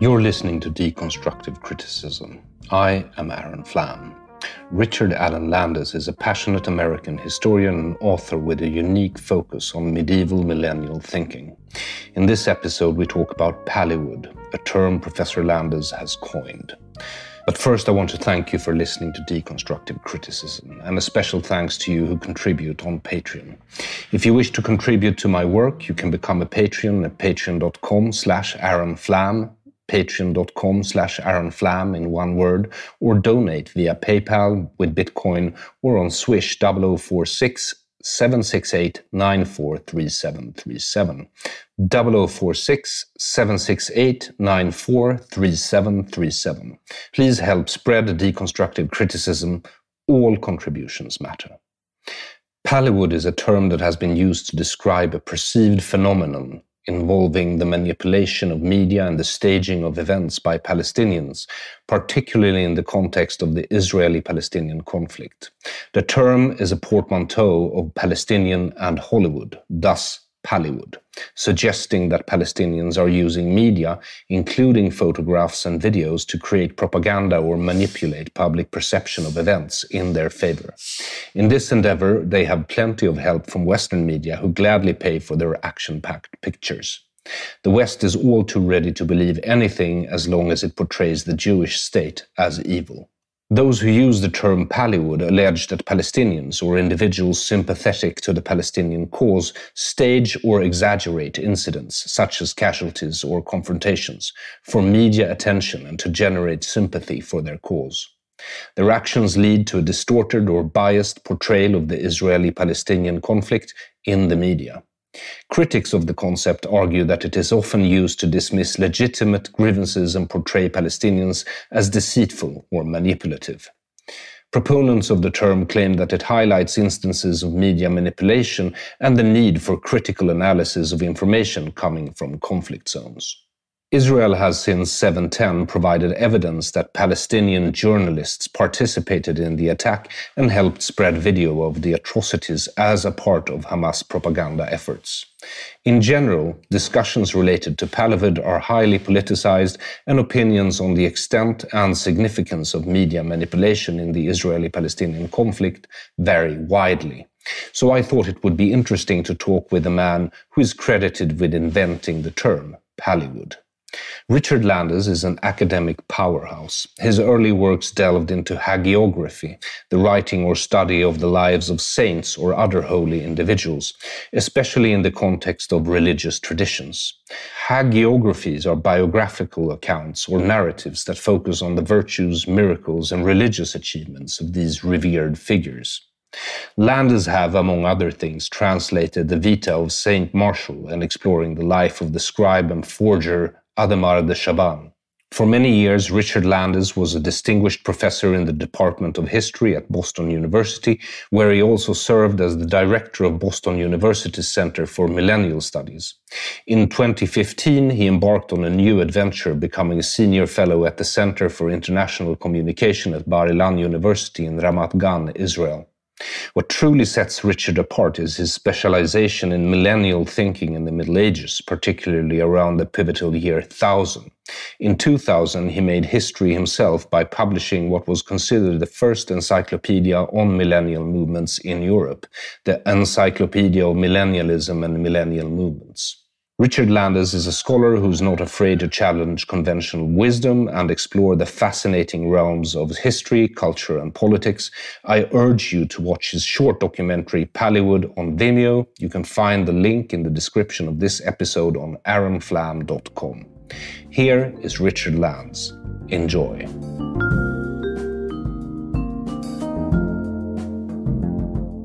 You're listening to Deconstructive Criticism. I am Aron Flam. Richard Allen Landes is a passionate American historian and author with a unique focus on medieval millennial thinking. In this episode, we talk about Pallywood, a term Professor Landes has coined. But first, I want to thank you for listening to Deconstructive Criticism, and a special thanks to you who contribute on Patreon. If you wish to contribute to my work, you can become a Patreon at patreon.com slash aronflam, patreon.com slash aronflam in one word, or donate via PayPal with Bitcoin or on Swish 0046 768 943737. 0046 768 943737. Please help spread deconstructive criticism. All contributions matter. Pallywood is a term that has been used to describe a perceived phenomenon involving the manipulation of media and the staging of events by Palestinians, particularly in the context of the Israeli Palestinian conflict. The term is a portmanteau of Palestinian and Hollywood, thus Pallywood, suggesting that Palestinians are using media, including photographs and videos, to create propaganda or manipulate public perception of events in their favor. In this endeavor, they have plenty of help from Western media who gladly pay for their action packed pictures. The West is all too ready to believe anything as long as it portrays the Jewish state as evil. Those who use the term Pallywood allege that Palestinians or individuals sympathetic to the Palestinian cause stage or exaggerate incidents, such as casualties or confrontations, for media attention and to generate sympathy for their cause. Their actions lead to a distorted or biased portrayal of the Israeli Palestinian conflict in the media. Critics of the concept argue that it is often used to dismiss legitimate grievances and portray Palestinians as deceitful or manipulative. Proponents of the term claim that it highlights instances of media manipulation and the need for critical analysis of information coming from conflict zones. Israel has since 710 provided evidence that Palestinian journalists participated in the attack and helped spread video of the atrocities as a part of Hamas propaganda efforts. In general, discussions related to Pallywood are highly politicized, and opinions on the extent and significance of media manipulation in the Israeli Palestinian conflict vary widely. So I thought it would be interesting to talk with a man who is credited with inventing the term Pallywood. Richard Landes is an academic powerhouse. His early works delved into hagiography, the writing or study of the lives of saints or other holy individuals, especially in the context of religious traditions. Hagiographies are biographical accounts or narratives that focus on the virtues, miracles, and religious achievements of these revered figures. Landes have, among other things, translated the Vita of Saint Martial and exploring the life of the scribe and forger Adhemar de Chabannes. For many years, Richard Landes was a distinguished professor in the Department of History at Boston University, where he also served as the director of Boston University's Center for Millennial Studies. In 2015, he embarked on a new adventure, becoming a senior fellow at the Center for International Communication at Bar Ilan University in Ramat Gan, Israel. What truly sets Richard apart is his specialization in millennial thinking in the Middle Ages, particularly around the pivotal year 1000. In 2000, he made history himself by publishing what was considered the first encyclopedia on millennial movements in Europe, the Encyclopedia of Millennialism and Millennial Movements. Richard Landes is a scholar who's not afraid to challenge conventional wisdom and explore the fascinating realms of history, culture, and politics. I urge you to watch his short documentary Pallywood on Vimeo. You can find the link in the description of this episode on aronflam.com. Here is Richard Landes. Enjoy.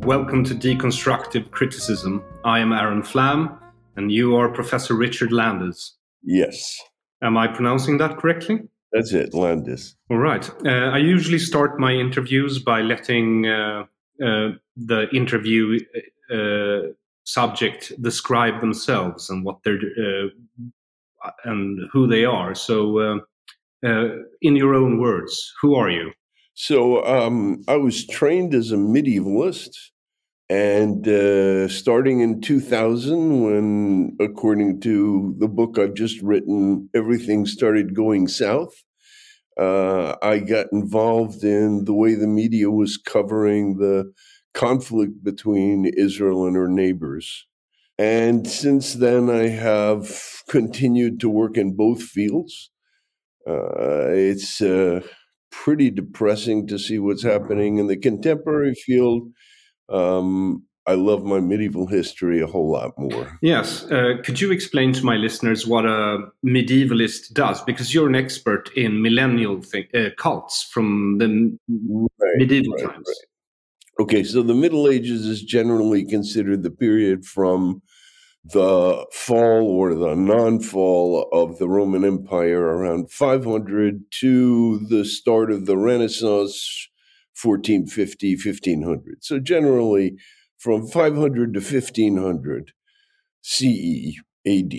Welcome to Deconstructive Criticism. I am Aron Flam and you are Professor Richard Landes. Yes. Am I pronouncing that correctly? That's it, Landes. All right. Uh, I usually start my interviews by letting uh, uh, the interview uh, subject describe themselves and what they're uh, and who they are. So, uh, in your own words, who are you? So, um, I was trained as a medievalist And uh, starting in 2000, when, according to the book I've just written, everything started going south, uh, I got involved in the way the media was covering the conflict between Israel and her neighbors. And since then, I have continued to work in both fields. Uh, it's uh, pretty depressing to see what's happening in the contemporary field. Um, I love my medieval history a whole lot more. Yes. Uh, could you explain to my listeners what a medievalist does? Because you're an expert in millennial uh, cults from the right, medieval right, times. Right. Okay, so the Middle Ages is generally considered the period from the fall or the non fall of the Roman Empire around 500 to the start of the Renaissance, 1450, 1500. So generally, from 500 to 1500 CE AD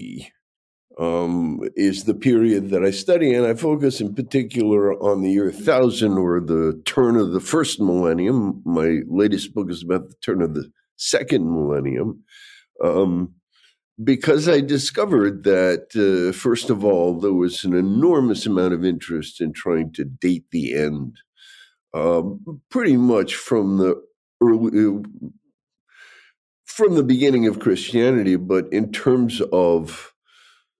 um, is the period that I study, and I focus in particular on the year 1000 or the turn of the first millennium. My latest book is about the turn of the second millennium. Um, because I discovered that, uh, first of all, there was an enormous amount of interest in trying to date the end, um, pretty much from the early, from the beginning of Christianity, but in terms of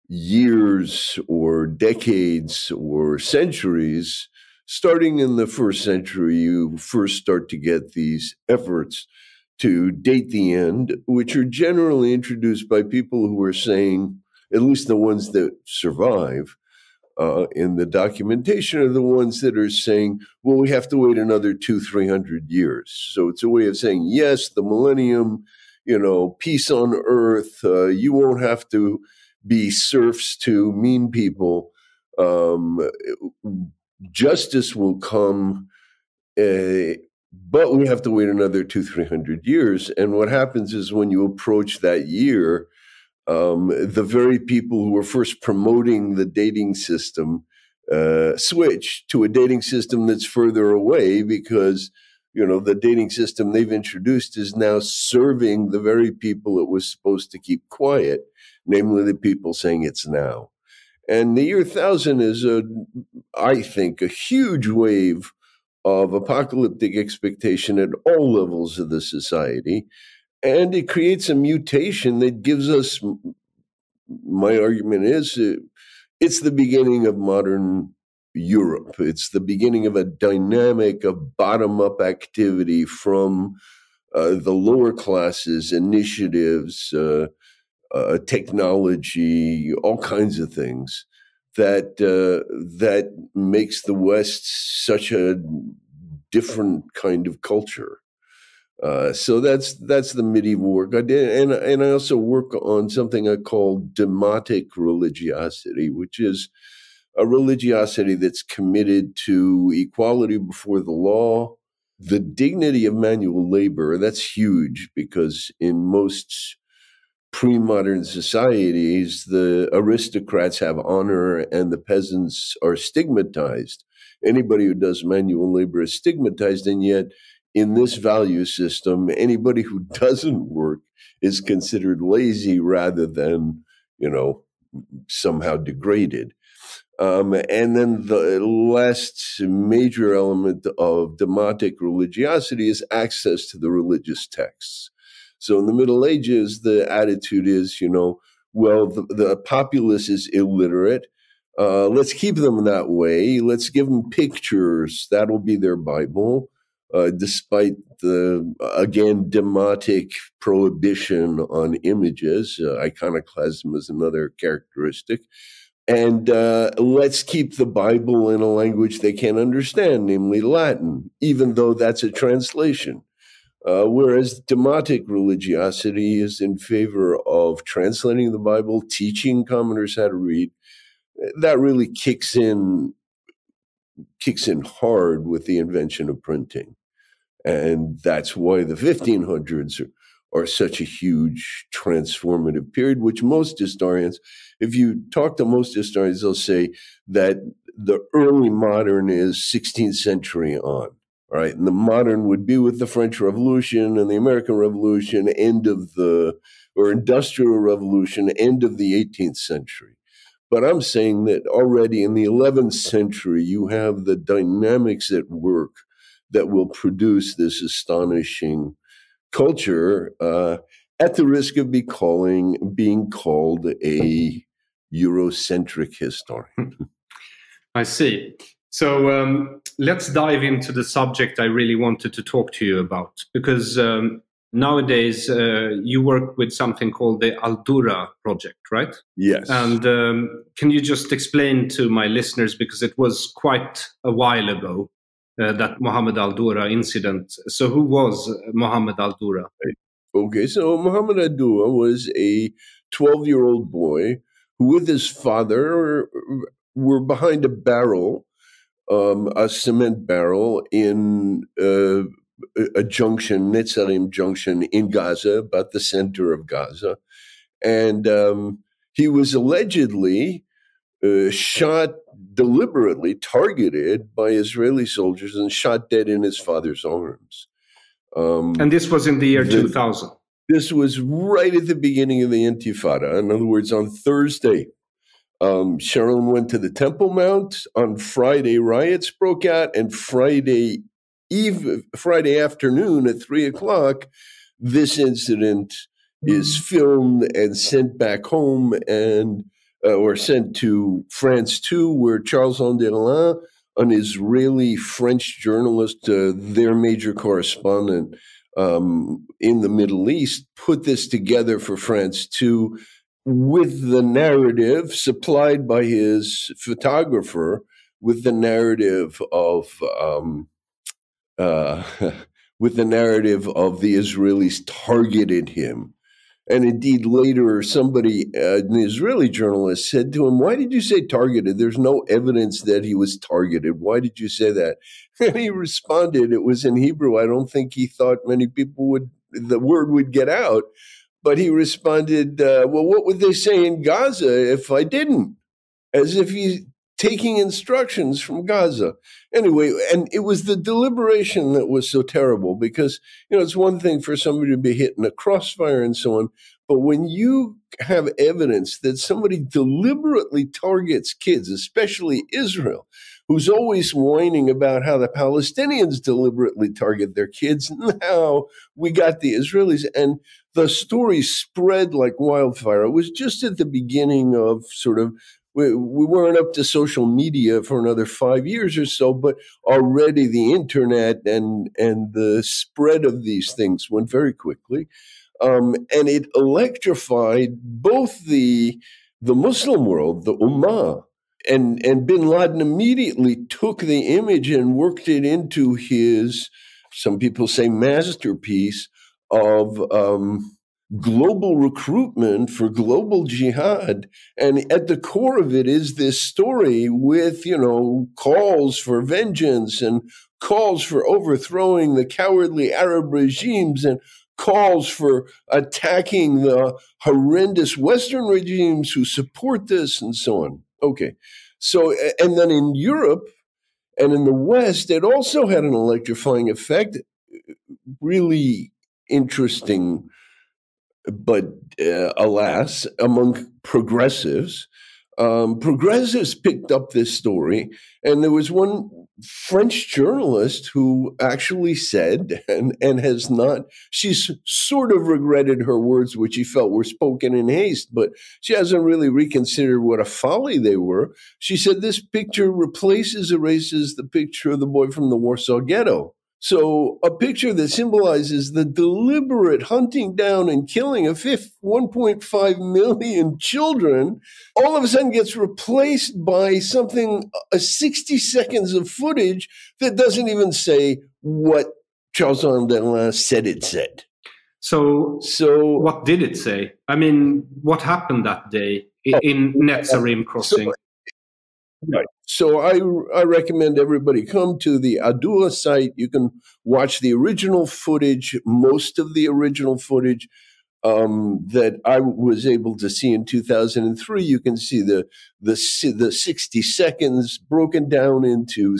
years or decades or centuries, starting in the first century, you first start to get these efforts to date the end, which are generally introduced by people who are saying, at least the ones that survive uh, in the documentation, are the ones that are saying, well, we have to wait another two, three hundred years. So it's a way of saying, yes, the millennium you know, peace on earth. Uh, you won't have to be serfs to mean people. Um, justice will come, uh, but we have to wait another two, three hundred years. And what happens is when you approach that year, um, the very people who were first promoting the dating system uh, switch to a dating system that's further away because you know the dating system they've introduced is now serving the very people it was supposed to keep quiet namely the people saying it's now. And the year 1000 is a i think a huge wave of apocalyptic expectation at all levels of the society and it creates a mutation that gives us my argument is uh, it's the beginning of modern Europe. It's the beginning of a dynamic of bottom up activity from uh, the lower classes, initiatives, uh, uh, technology, all kinds of things that uh, that makes the West such a different kind of culture. Uh, so that's that's the medieval work I did, and and I also work on something I call demotic religiosity, which is a religiosity that's committed to equality before the law, the dignity of manual labor. That's huge because in most pre modern societies, the aristocrats have honor and the peasants are stigmatized. Anybody who does manual labor is stigmatized, and yet in this value system, anybody who doesn't work is considered lazy rather than, you know, somehow degraded. Um, and then the last major element of demotic religiosity is access to the religious texts. So in the Middle Ages, the attitude is, you know, well, the, the populace is illiterate. Uh, let's keep them that way. Let's give them pictures. That'll be their Bible, uh, despite the, again, demotic prohibition on images. Uh, iconoclasm is another characteristic and uh, let's keep the Bible in a language they can't understand, namely Latin, even though that's a translation. Uh, whereas demotic religiosity is in favor of translating the Bible, teaching commoners how to read. That really kicks in kicks in hard with the invention of printing, and that's why the 1500s are are such a huge transformative period, which most historians, if you talk to most historians, they'll say that the early modern is 16th century on. right? And the modern would be with the French Revolution and the American Revolution, end of the, or Industrial Revolution, end of the 18th century. But I'm saying that already in the 11th century, you have the dynamics at work that will produce this astonishing culture uh, at the risk of be calling, being called a Eurocentric historian. I see. So um, let's dive into the subject I really wanted to talk to you about because um, nowadays uh, you work with something called the Al-Dura project, right? Yes. And um, can you just explain to my listeners because it was quite a while ago uh, that Mohammed Al-Dura incident. So who was Mohammed Al-Dura? Okay, so Mohammed Al-Dura was a 12-year-old boy who with his father were behind a barrel um, a cement barrel in uh, a junction, Netzarim junction in Gaza, about the center of Gaza. And um, he was allegedly uh, shot deliberately, targeted by Israeli soldiers, and shot dead in his father's arms. Um, and this was in the year the, 2000. This was right at the beginning of the Intifada. In other words, on Thursday, um, Sharon went to the Temple Mount on Friday. Riots broke out, and Friday eve, Friday afternoon at three o'clock, this incident is filmed and sent back home, and uh, or sent to France 2, where Charles Enderlin, an Israeli French journalist, uh, their major correspondent um, in the Middle East, put this together for France 2 with the narrative supplied by his photographer, with the narrative of um, uh, with the narrative of the Israelis targeted him. And indeed, later, somebody, uh, an Israeli journalist, said to him, Why did you say targeted? There's no evidence that he was targeted. Why did you say that? And he responded, It was in Hebrew. I don't think he thought many people would, the word would get out. But he responded, uh, Well, what would they say in Gaza if I didn't? As if he's taking instructions from Gaza. Anyway, and it was the deliberation that was so terrible because, you know, it's one thing for somebody to be hit in a crossfire and so on. But when you have evidence that somebody deliberately targets kids, especially Israel, who's always whining about how the Palestinians deliberately target their kids, now we got the Israelis. And the story spread like wildfire. It was just at the beginning of sort of we, we weren't up to social media for another five years or so, but already the internet and and the spread of these things went very quickly, um, and it electrified both the the Muslim world, the Ummah, and and Bin Laden immediately took the image and worked it into his some people say masterpiece of um, global recruitment for global jihad. And at the core of it is this story with, you know, calls for vengeance and calls for overthrowing the cowardly Arab regimes and calls for attacking the horrendous Western regimes who support this and so on. Okay. So, and then in Europe and in the West, it also had an electrifying effect. Really interesting, but uh, alas, among progressives, um, progressives picked up this story, and there was one French journalist who actually said, and, and has not, she's sort of regretted her words, which she felt were spoken in haste, but she hasn't really reconsidered what a folly they were. She said, This picture replaces, erases the picture of the boy from the Warsaw Ghetto. So, a picture that symbolizes the deliberate hunting down and killing of 1.5 million children all of a sudden gets replaced by something, a 60 seconds of footage that doesn't even say what Charles Enderlin said it said. So, so what did it say? I mean, what happened that day in oh, Netzarim crossing? So, Right. So I I recommend everybody come to the Al-Dura site. You can watch the original footage, most of the original footage. um, that I was able to see in 2003. You can see the the the 60 seconds broken down into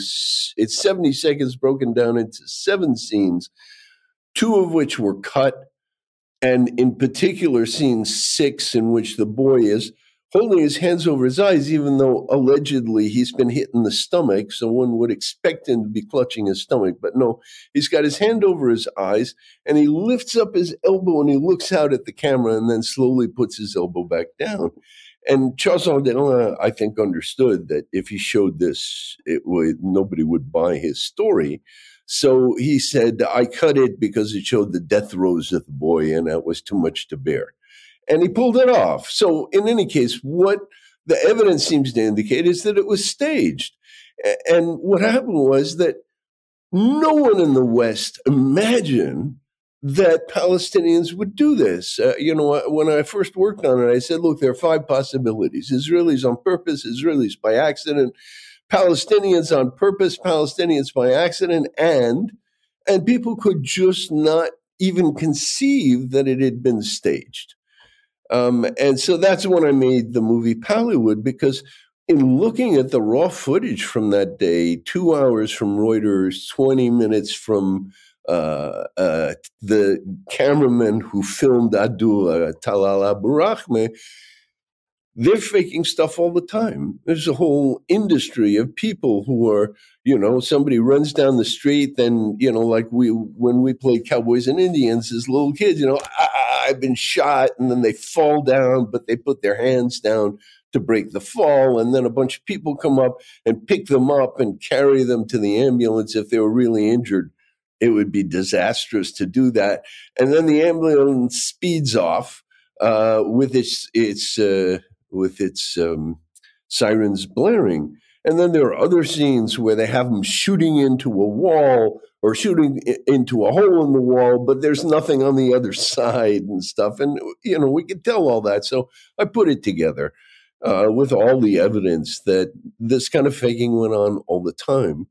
it's 70 seconds broken down into seven scenes, two of which were cut, and in particular, scene six in which the boy is holding his hands over his eyes, even though allegedly he's been hit in the stomach. So one would expect him to be clutching his stomach. But no, he's got his hand over his eyes and he lifts up his elbow and he looks out at the camera and then slowly puts his elbow back down. And Charles Enderlin, I think, understood that if he showed this, it would nobody would buy his story. So he said, I cut it because it showed the death throes of the boy, and that was too much to bear and he pulled it off. So, in any case, what the evidence seems to indicate is that it was staged. And what happened was that no one in the West imagined that Palestinians would do this. Uh, you know, when I first worked on it, I said, look, there are five possibilities Israelis on purpose, Israelis by accident, Palestinians on purpose, Palestinians by accident, and and people could just not even conceive that it had been staged. Um, and so that's when I made the movie Pallywood because in looking at the raw footage from that day, two hours from Reuters, 20 minutes from uh, uh, the cameraman who filmed Al-Dura, Talal Abu Rahma, they're faking stuff all the time. There's a whole industry of people who are, you know, somebody runs down the street, then, you know, like we, when we played Cowboys and Indians as little kids, you know, I, I've been shot, and then they fall down, but they put their hands down to break the fall. And then a bunch of people come up and pick them up and carry them to the ambulance if they were really injured. It would be disastrous to do that. And then the ambulance speeds off uh, with its, its, uh, with its um, sirens blaring. And then there are other scenes where they have them shooting into a wall or shooting into a hole in the wall, but there's nothing on the other side and stuff. And, you know, we could tell all that. So I put it together uh, with all the evidence that this kind of faking went on all the time.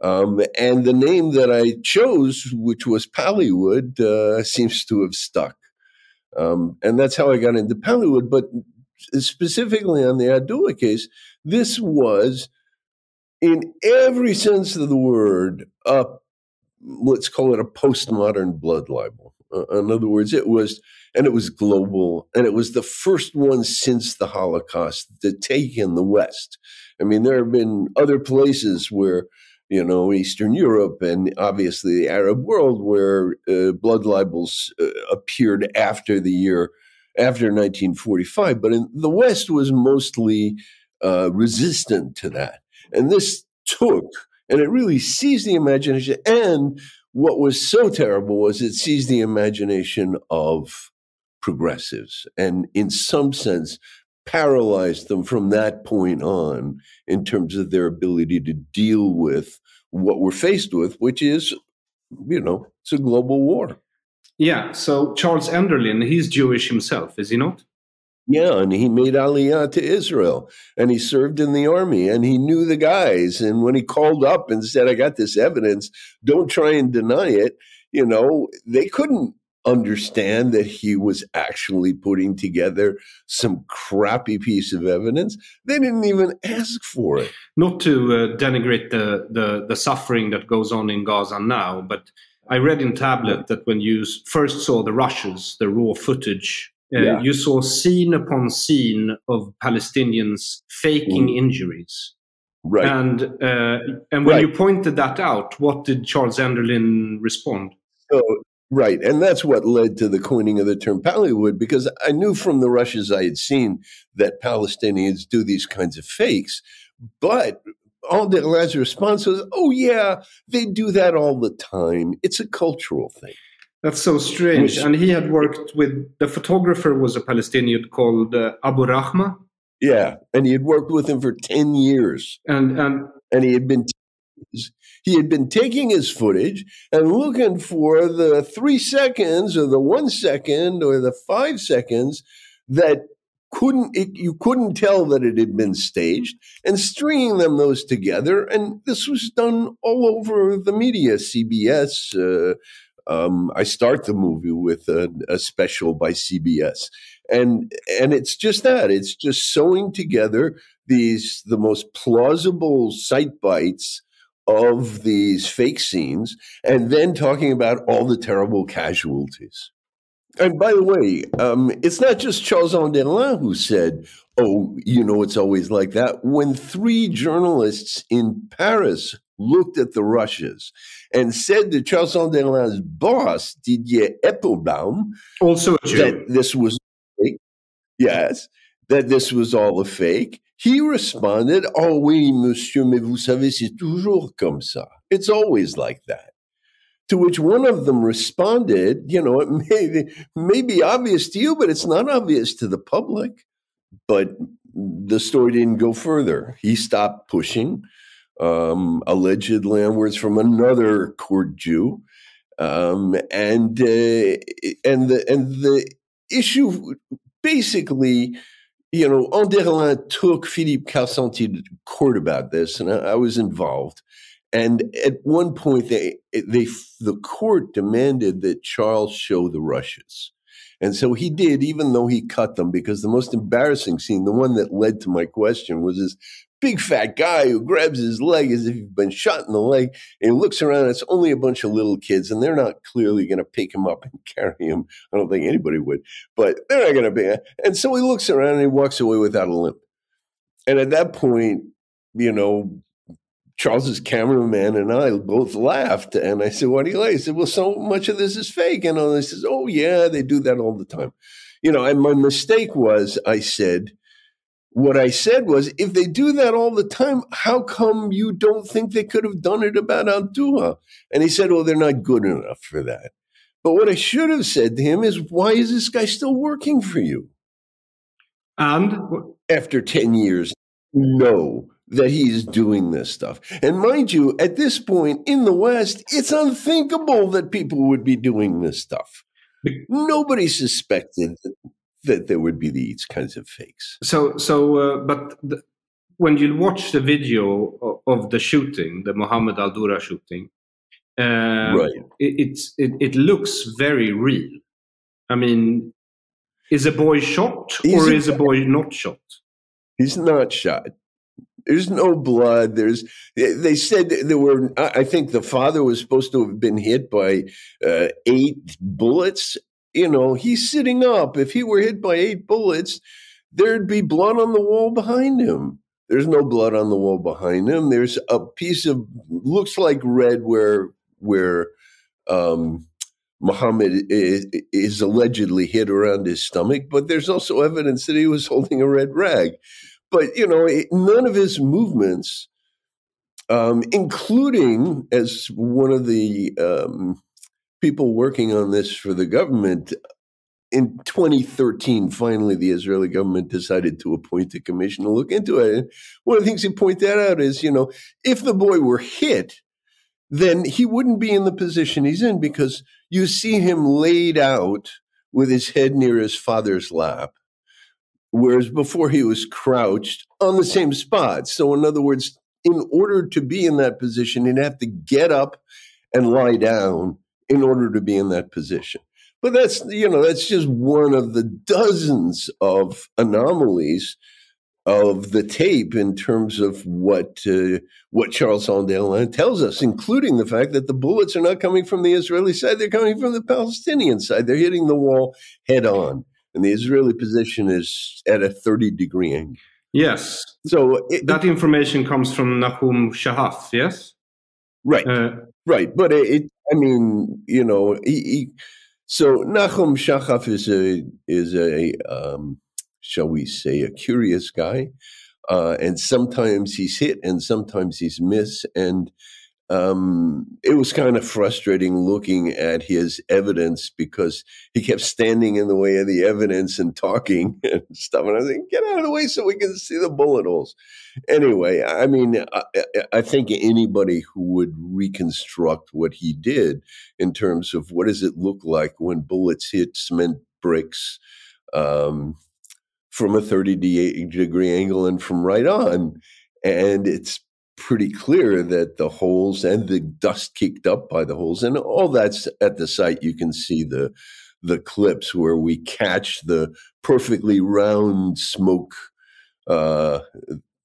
Um, and the name that I chose, which was Pallywood, uh, seems to have stuck. Um, and that's how I got into Pallywood. But specifically on the Al-Dura case, this was, in every sense of the word, a let's call it a postmodern blood libel. Uh, in other words, it was, and it was global, and it was the first one since the Holocaust to take in the West. I mean, there have been other places where you know, Eastern Europe and obviously the Arab world, where uh, blood libels uh, appeared after the year after 1945. But in the West was mostly uh, resistant to that, and this took and it really seized the imagination. And what was so terrible was it seized the imagination of progressives, and in some sense paralyzed them from that point on in terms of their ability to deal with what we're faced with, which is, you know, it's a global war. Yeah. So Charles Enderlin, he's Jewish himself, is he not? Yeah, and he made Aliyah to Israel and he served in the army and he knew the guys. And when he called up and said, I got this evidence, don't try and deny it, you know, they couldn't understand that he was actually putting together some crappy piece of evidence. They didn't even ask for it. Not to uh, denigrate the, the, the suffering that goes on in Gaza now, but I read in Tablet that when you first saw the rushes, the raw footage uh, yeah. you saw scene upon scene of Palestinians faking mm. injuries. Right. And uh, and when right. you pointed that out, what did Charles Enderlin respond? So, right, and that's what led to the coining of the term Pallywood, because I knew from the rushes I had seen that Palestinians do these kinds of fakes, but all the response was, "Oh yeah, they do that all the time. It's a cultural thing." That's so strange. Which, and he had worked with the photographer was a Palestinian called uh, Abu Rahma. Yeah, and he had worked with him for ten years. And and and he had been he had been taking his footage and looking for the three seconds or the one second or the five seconds that couldn't it, you couldn't tell that it had been staged and stringing them those together and this was done all over the media cbs uh, Um, I start the movie with a, a special by CBS, and and it's just that it's just sewing together these the most plausible sight bites of these fake scenes and then talking about all the terrible casualties. And by the way, um, it's not just Charles Enderlin who said, oh, you know, it's always like that. When three journalists in Paris looked at the rushes and said to Charles Enderlin's boss, Didier Epelbaum, also that this was fake, yes, that this was all a fake, he responded, Oh oui, monsieur, mais vous savez, c'est toujours comme ça. It's always like that. To which one of them responded, You know, it may, may be obvious to you, but it's not obvious to the public. But the story didn't go further. He stopped pushing um, alleged landwords from another court Jew. Um, and uh, and the and the issue basically you know, Enderlin took Philippe Karsenty to court about this, and I, I, was involved. And at one point, they they the court demanded that Charles show the rushes, and so he did, even though he cut them. Because the most embarrassing scene, the one that led to my question, was this big fat guy who grabs his leg as if he's been shot in the leg and looks around. It's only a bunch of little kids, and they're not clearly going to pick him up and carry him. I don't think anybody would, but they're not going to be. And so he looks around and he walks away without a limp. And at that point, you know, Charles's cameraman and I both laughed. And I said, What do you like? He said, Well, so much of this is fake. And I says, Oh, yeah, they do that all the time. You know, and my mistake was I said, what I said was, if they do that all the time, how come you don't think they could have done it about Al-Dura? And he said, well, they're not good enough for that. But what I should have said to him is, why is this guy still working for you? And after 10 years, know that he's doing this stuff. And mind you, at this point in the West, it's unthinkable that people would be doing this stuff. Nobody suspected that there would be these kinds of fakes. So, so, uh, but the, when you watch the video of, of the shooting, the Mohammed Al Dura shooting, uh, right. It, it's it, it looks very real. I mean, is a boy shot he's or is a boy not shot? He's not shot. There's no blood. There's. They said there were. I think the father was supposed to have been hit by uh, eight bullets, you know, he's sitting up. If he were hit by eight bullets, there'd be blood on the wall behind him. There's no blood on the wall behind him. There's a piece of looks like red where where um, Muhammad is, is, allegedly hit around his stomach, but there's also evidence that he was holding a red rag. But you know, none of his movements, um, including as one of the um, people working on this for the government. In 2013, finally, the Israeli government decided to appoint a commission to look into it. And one of the things he pointed out is, you know, if the boy were hit, then he wouldn't be in the position he's in because you see him laid out with his head near his father's lap, whereas before he was crouched on the same spot. So, in other words, in order to be in that position, he'd have to get up and lie down in order to be in that position. But that's you know that's just one of the dozens of anomalies of the tape in terms of what uh, what Charles Enderlin tells us, including the fact that the bullets are not coming from the Israeli side; they're coming from the Palestinian side. They're hitting the wall head on, and the Israeli position is at a thirty degree angle. Yes. So it, that information comes from Nahum Shahaf. Yes. Right. Uh, right. But it, it, I mean, you know, he, he, so Nahum Shahaf is a is a um, shall we say a curious guy, uh, and sometimes he's hit and sometimes he's missed, and um, it was kind of frustrating looking at his evidence because he kept standing in the way of the evidence and talking and stuff. And I was like, get out of the way so we can see the bullet holes. Anyway, I mean, I, I think anybody who would reconstruct what he did in terms of what does it look like when bullets hit cement bricks um, from a 30 degree angle and from right on. And it's pretty clear that the holes and the dust kicked up by the holes and all that's at the site you can see the the clips where we catch the perfectly round smoke uh,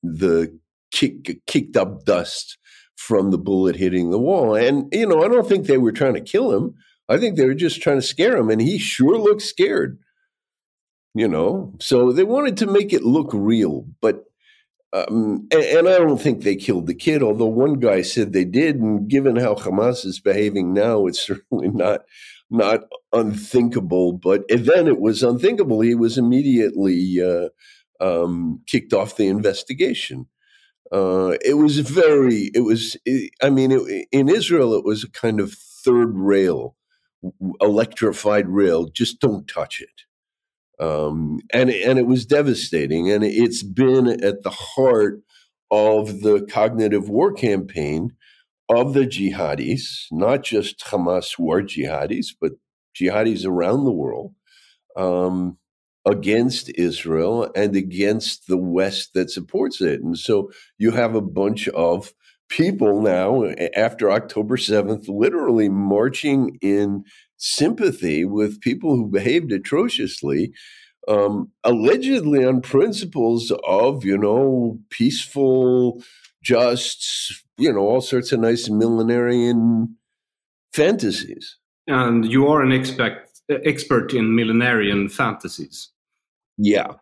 the kick, kicked up dust from the bullet hitting the wall. And you know i don't think they were trying to kill him. I think they were just trying to scare him and he sure looked scared you know? So they wanted to make it look real but um, and, and, I don't think they killed the kid, although one guy said they did. And given how Hamas is behaving now, it's certainly not not unthinkable. But then it was unthinkable. He was immediately uh, um, kicked off the investigation. Uh, it was very. It was. I mean, it, in Israel, it was a kind of third rail, electrified rail. Just don't touch it. Um, and and it was devastating, and it's been at the heart of the cognitive war campaign of the jihadis, not just Hamas war jihadis, but jihadis around the world um, against Israel and against the West that supports it. And so you have a bunch of people now after October 7th literally marching in sympathy with people who behaved atrociously, um, allegedly on principles of, you know, peaceful, just, you know, all sorts of nice millenarian fantasies. And you are an expert expert in millenarian fantasies. Yeah.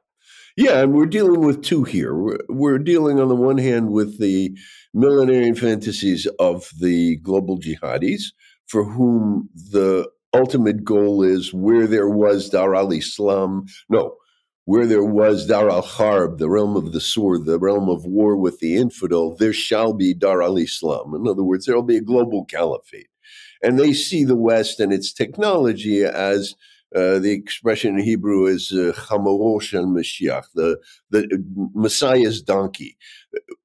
Yeah, and we're dealing with two here. We're, we're dealing on the one hand with the millenarian fantasies of the global jihadis, for whom the ultimate goal is where there was Dar al Islam, no, where there was Dar al Harb, the realm of the sword, the realm of war with the infidel, there shall be Dar al Islam. In other words, there will be a global caliphate. And they see the West and its technology as uh, the expression in Hebrew is Chamorosh uh, Mashiach, the, the Messiah's donkey.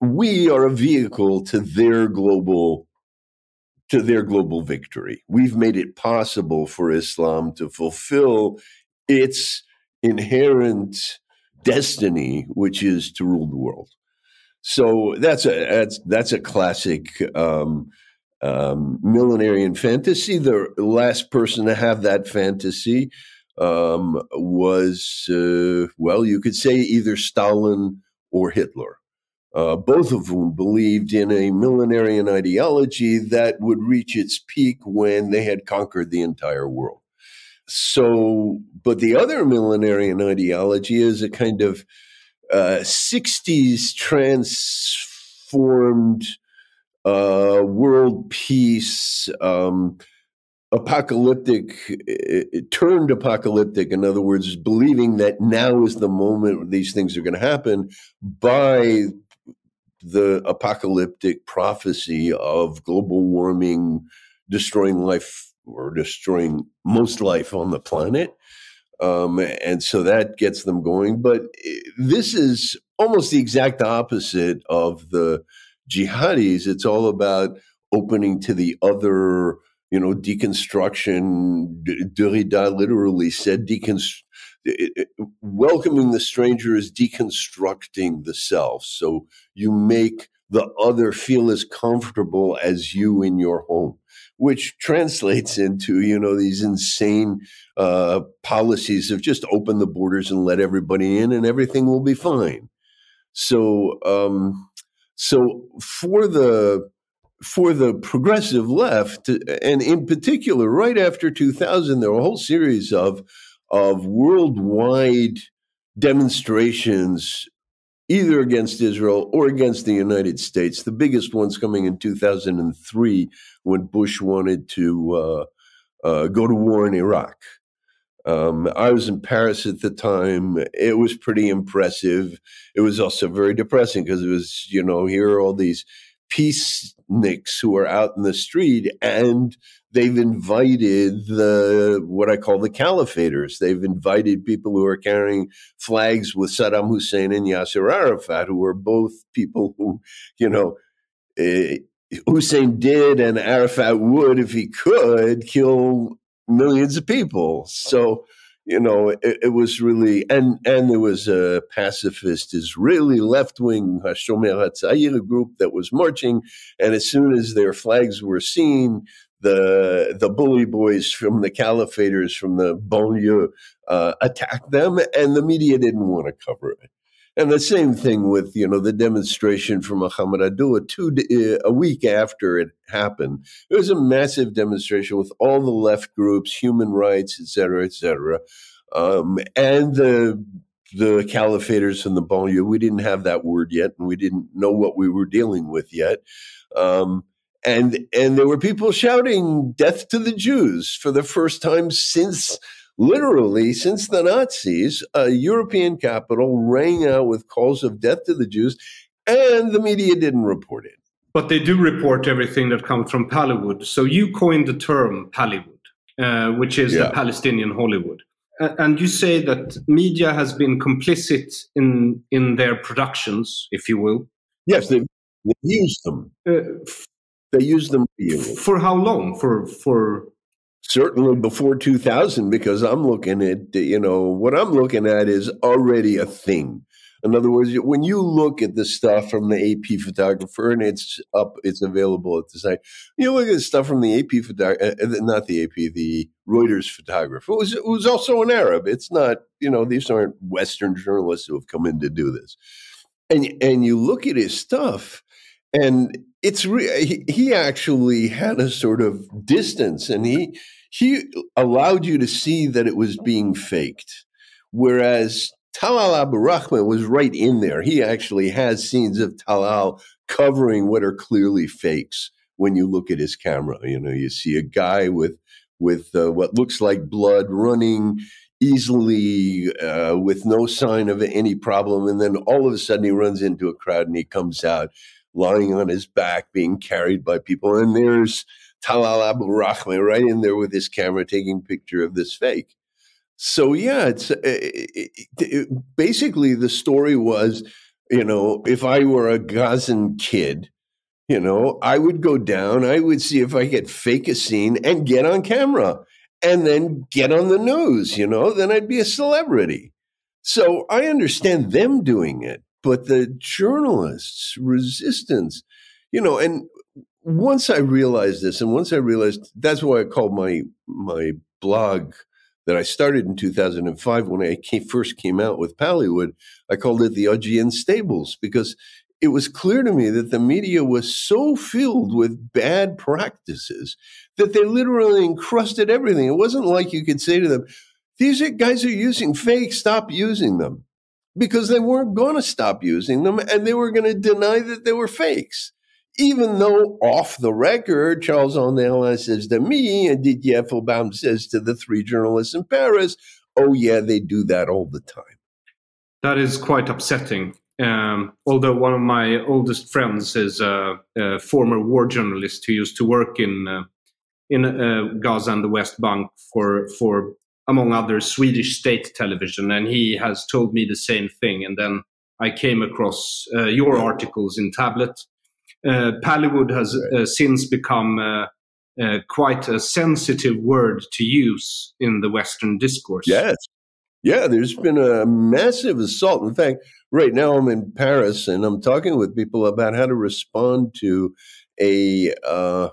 We are a vehicle to their global to their global victory. We've made it possible for Islam to fulfill its inherent destiny, which is to rule the world. So that's a that's that's a classic um, um, millenarian fantasy. The last person to have that fantasy um, was uh, well, you could say either Stalin or Hitler uh, both of whom believed in a millenarian ideology that would reach its peak when they had conquered the entire world. So, but the other millenarian ideology is a kind of uh, 60s transformed uh, world peace, um, apocalyptic, it turned apocalyptic. In other words, believing that now is the moment these things are going to happen by the apocalyptic prophecy of global warming destroying life or destroying most life on the planet. Um, and so that gets them going. But eh, this is almost the exact opposite of the jihadis. It's all about opening to the other, you know, deconstruction. Derrida literally said deconstruction it, welcoming the stranger is deconstructing the self. So you make the other feel as comfortable as you in your home, which translates into you know these insane uh, policies of just open the borders and let everybody in, and everything will be fine. So, um, so for the for the progressive left, and in particular, right after 2000, there were a whole series of of worldwide demonstrations either against Israel or against the United States. The biggest ones coming in 2003 when Bush wanted to uh, uh, go to war in Iraq. Um, I was in Paris at the time. It was pretty impressive. It was also very depressing because it was, you know, here are all these peaceniks who are out in the street and they've invited the what I call the caliphators. They've invited people who are carrying flags with Saddam Hussein and Yasser Arafat, who are both people who, you know, eh, Hussein did and Arafat would, if he could, kill millions of people. So, you know, it, it, was really and and there was a pacifist Israeli left wing Hashomer Hatzair group that was marching, and as soon as their flags were seen, the the bully boys from the caliphators from the banlieue uh, attacked them, and the media didn't want to cover it. And the same thing with you know the demonstration for Muhammad Abdullah two uh, a week after it happened. It was a massive demonstration with all the left groups, human rights, et cetera, et cetera, um, and the the caliphators and the banlieue. We didn't have that word yet, and we didn't know what we were dealing with yet. Um, and and there were people shouting "Death to the Jews" for the first time since literally since the Nazis, a European capital rang out with calls of death to the Jews, and the media didn't report it. But they do report everything that comes from Pallywood. So you coined the term Pallywood, uh, which is yeah. the Palestinian Hollywood. Uh, and you say that media has been complicit in in their productions, if you will. Yes, they've, they've used them. Uh, they used them for how long? For for certainly before 2000 because i'm looking at you know what i'm looking at is already a thing. In other words when you look at the stuff from the ap photographer and it's up it's available at the site you look at the stuff from the ap photographer uh, not the ap the reuters photographer who's, who's also an arab. It's not you know these aren't western journalists who have come in to do this. And and you look at his stuff and it's re- he, he actually had a sort of distance and he he allowed you to see that it was being faked whereas Talal Abu Rahma was right in there. He actually has scenes of Talal covering what are clearly fakes when you look at his camera. You know, you see a guy with with uh, what looks like blood running easily uh, with no sign of any problem, and then all of a sudden he runs into a crowd and he comes out lying on his back, being carried by people. And there's Talal Abu Rahma right in there with his camera taking picture of this fake. So yeah, it's uh, it, it, it, basically the story was, you know, if I were a Gazan kid, you know, I would go down, I would see if I could fake a scene and get on camera and then get on the news, you know, then I'd be a celebrity. So I understand them doing it but the journalists' resistance, you know, and once I realized this, and once I realized that's why I called my my blog that I started in 2005 when I came, first came out with Pallywood, I called it the Augean Stables because it was clear to me that the media was so filled with bad practices that they literally encrusted everything. It wasn't like you could say to them, these guys are using fake, stop using them because they weren't going to stop using them and they were going to deny that they were fakes. Even though off the record, Charles Enderlin says to me and Didier Epelbaum says to the three journalists in Paris, oh, yeah, they do that all the time. That is quite upsetting. Um, although one of my oldest friends is a, a, former war journalist who used to work in uh, in uh, Gaza and the West Bank for for among others, Swedish state television, and he has told me the same thing. And then I came across uh, your articles in Tablet. Uh, Pallywood has uh, since become uh, uh, quite a sensitive word to use in the Western discourse. Yes. Yeah, there's been a massive assault. In fact, right now I'm in Paris and I'm talking with people about how to respond to a uh,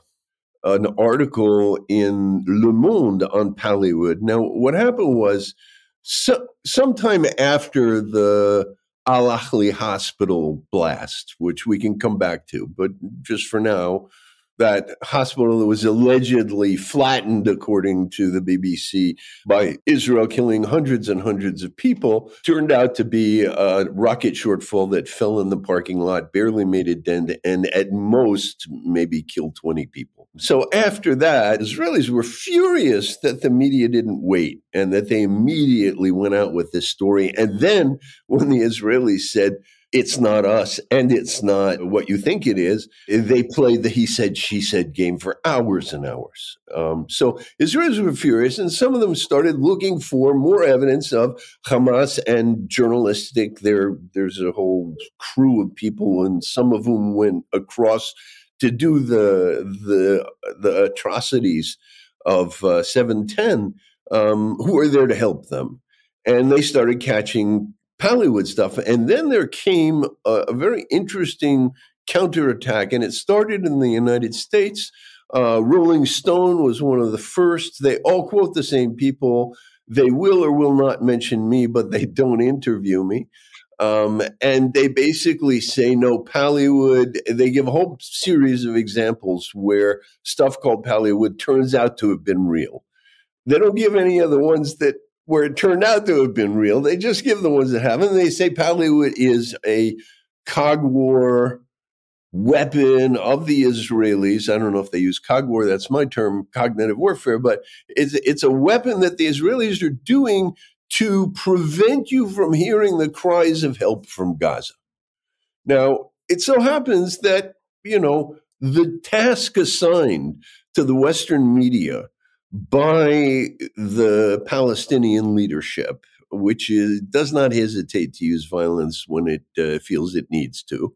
an article in Le Monde on Pallywood. Now, what happened was so, sometime after the Al Ahli hospital blast, which we can come back to, but just for now, that hospital that was allegedly flattened, according to the BBC, by Israel killing hundreds and hundreds of people, turned out to be a rocket shortfall that fell in the parking lot, barely made a dent, and at most maybe killed 20 people. So after that, Israelis were furious that the media didn't wait and that they immediately went out with this story. And then when the Israelis said, it's not us and it's not what you think it is. They played the he said, she said game for hours and hours. Um, so Israelis were furious, and some of them started looking for more evidence of Hamas and journalistic. There, there's a whole crew of people, and some of whom went across to do the the the atrocities of uh, 710 um, who are there to help them. And they started catching Pallywood stuff. And then there came a, a very interesting counterattack, and it started in the United States. Uh, Rolling Stone was one of the first. They all quote the same people. They will or will not mention me, but they don't interview me. Um, and they basically say no, Pallywood. They give a whole series of examples where stuff called Pallywood turns out to have been real. They don't give any of the ones that where it turned out to have been real. They just give the ones that haven't. They say Pallywood is a cog war weapon of the Israelis. I don't know if they use cog war. That's my term, cognitive warfare. But it's it's a weapon that the Israelis are doing to prevent you from hearing the cries of help from Gaza. Now, it so happens that you know the task assigned to the Western media by the Palestinian leadership, which is, does not hesitate to use violence when it uh, feels it needs to,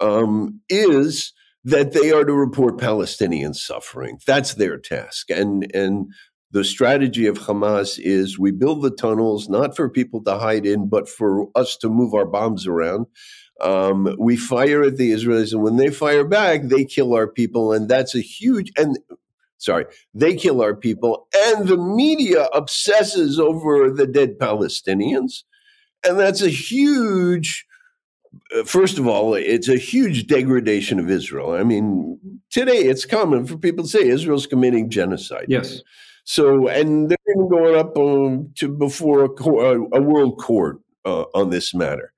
um, is that they are to report Palestinian suffering. That's their task, and and the strategy of Hamas is we build the tunnels not for people to hide in, but for us to move our bombs around. Um, we fire at the Israelis, and when they fire back, they kill our people, and that's a huge and sorry, they kill our people, and the media obsesses over the dead Palestinians. And that's a huge, uh, first of all, it's a huge degradation of Israel. I mean, today it's common for people to say Israel's committing genocide. Yes. So, and they're even going up um, to before a, a world court uh, on this matter.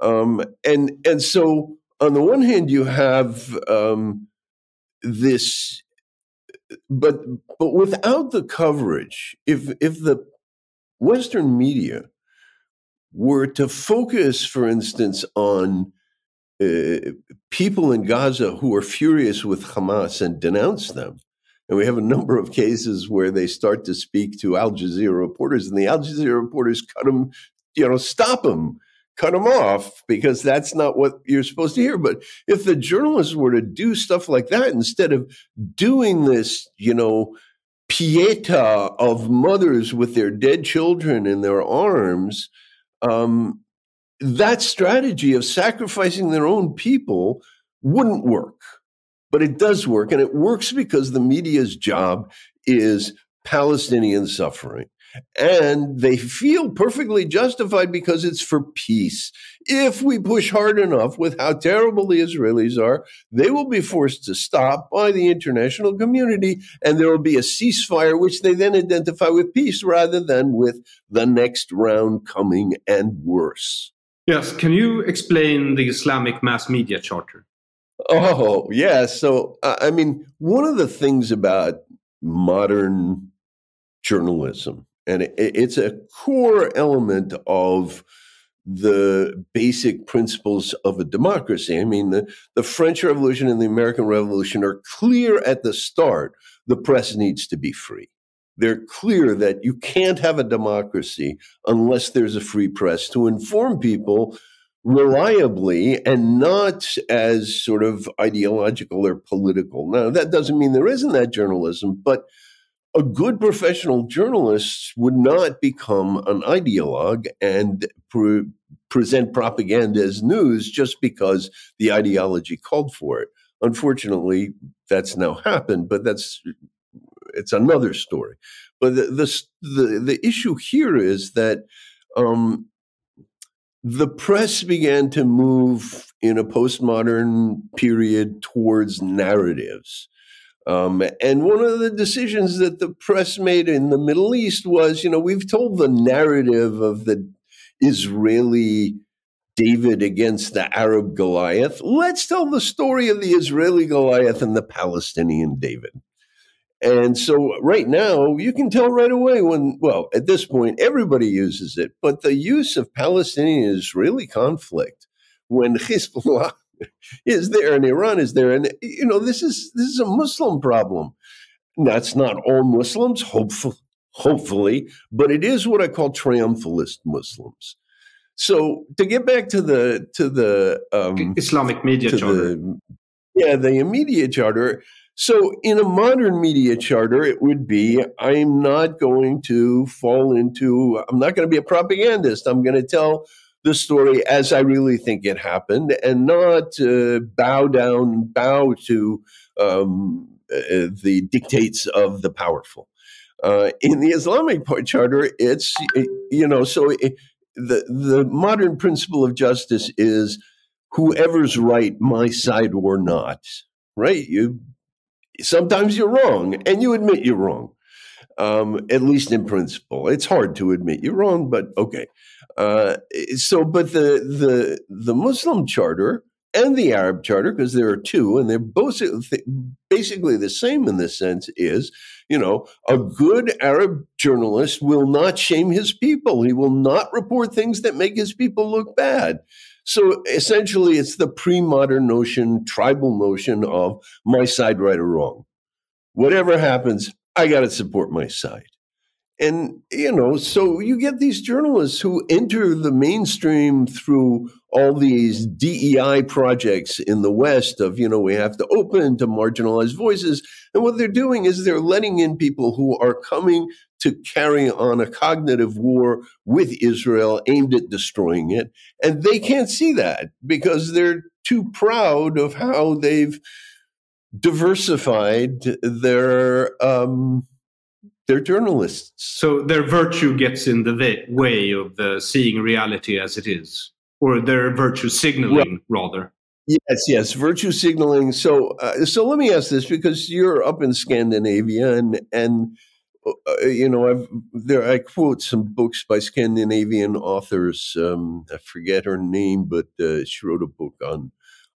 Um, and and so, on the one hand, you have um, this but but without the coverage, if if the Western media were to focus, for instance, on uh, people in Gaza who are furious with Hamas and denounce them, and we have a number of cases where they start to speak to Al Jazeera reporters, and the Al Jazeera reporters cut them, you know, stop them cut them off because that's not what you're supposed to hear. But if the journalists were to do stuff like that instead of doing this, you know, pieta of mothers with their dead children in their arms, um, that strategy of sacrificing their own people wouldn't work. But it does work, and it works because the media's job is Palestinian suffering and they feel perfectly justified because it's for peace. If we push hard enough with how terrible the Israelis are, they will be forced to stop by the international community, and there will be a ceasefire, which they then identify with peace rather than with the next round coming and worse. Yes. Can you explain the Islamic Mass Media Charter? Oh, yeah. So, I mean, one of the things about modern journalism and it, it's a core element of the basic principles of a democracy. I mean, the, the French Revolution and the American Revolution are clear at the start the press needs to be free. They're clear that you can't have a democracy unless there's a free press to inform people reliably and not as sort of ideological or political. Now, that doesn't mean there isn't that journalism, but a good professional journalist would not become an ideologue and pre- present propaganda as news just because the ideology called for it. Unfortunately, that's now happened, but that's it's another story. But the the the, the issue here is that um, the press began to move in a postmodern period towards narratives. Um, and one of the decisions that the press made in the Middle East was, you know, we've told the narrative of the Israeli David against the Arab Goliath. Let's tell the story of the Israeli Goliath and the Palestinian David. And so, right now, you can tell right away when, well, at this point, everybody uses it, but the use of Palestinian Israeli conflict when Hezbollah is there and Iran is there. And you know, this is this is a Muslim problem. That's not all Muslims, hopefully, hopefully, but it is what I call triumphalist Muslims. So to get back to the to the um, Islamic media charter, the, yeah, the immediate charter. So, in a modern media charter, it would be I'm not going to fall into, I'm not going to be a propagandist. I'm going to tell the story as I really think it happened and not uh, bow down, bow to um, uh, the dictates of the powerful. Uh, in the Islamic charter, it's, you know, so it, the, the modern principle of justice is whoever's right, my side or not, right? You sometimes you're wrong and you admit you're wrong um, at least in principle. It's hard to admit you're wrong but okay. Uh, so but the the the muslim charter and the arab charter because there are two and they're both basically the same in this sense is you know a good arab journalist will not shame his people. He will not report things that make his people look bad so essentially, it's the pre modern notion, tribal notion of my side right or wrong. Whatever happens, I got to support my side. And, you know, so you get these journalists who enter the mainstream through all these DEI projects in the West of, you know, we have to open to marginalized voices. And what they're doing is they're letting in people who are coming to carry on a cognitive war with Israel aimed at destroying it. And they can't see that because they're too proud of how they've diversified their um, their journalists. So their virtue gets in the way of the seeing reality as it is, or their virtue signaling, well, rather. Yes, yes, virtue signaling. So, uh, so let me ask this because you're up in Scandinavia, and and you know, I've there I quote some books by Scandinavian authors. Um, I forget her name, but uh, she wrote a book on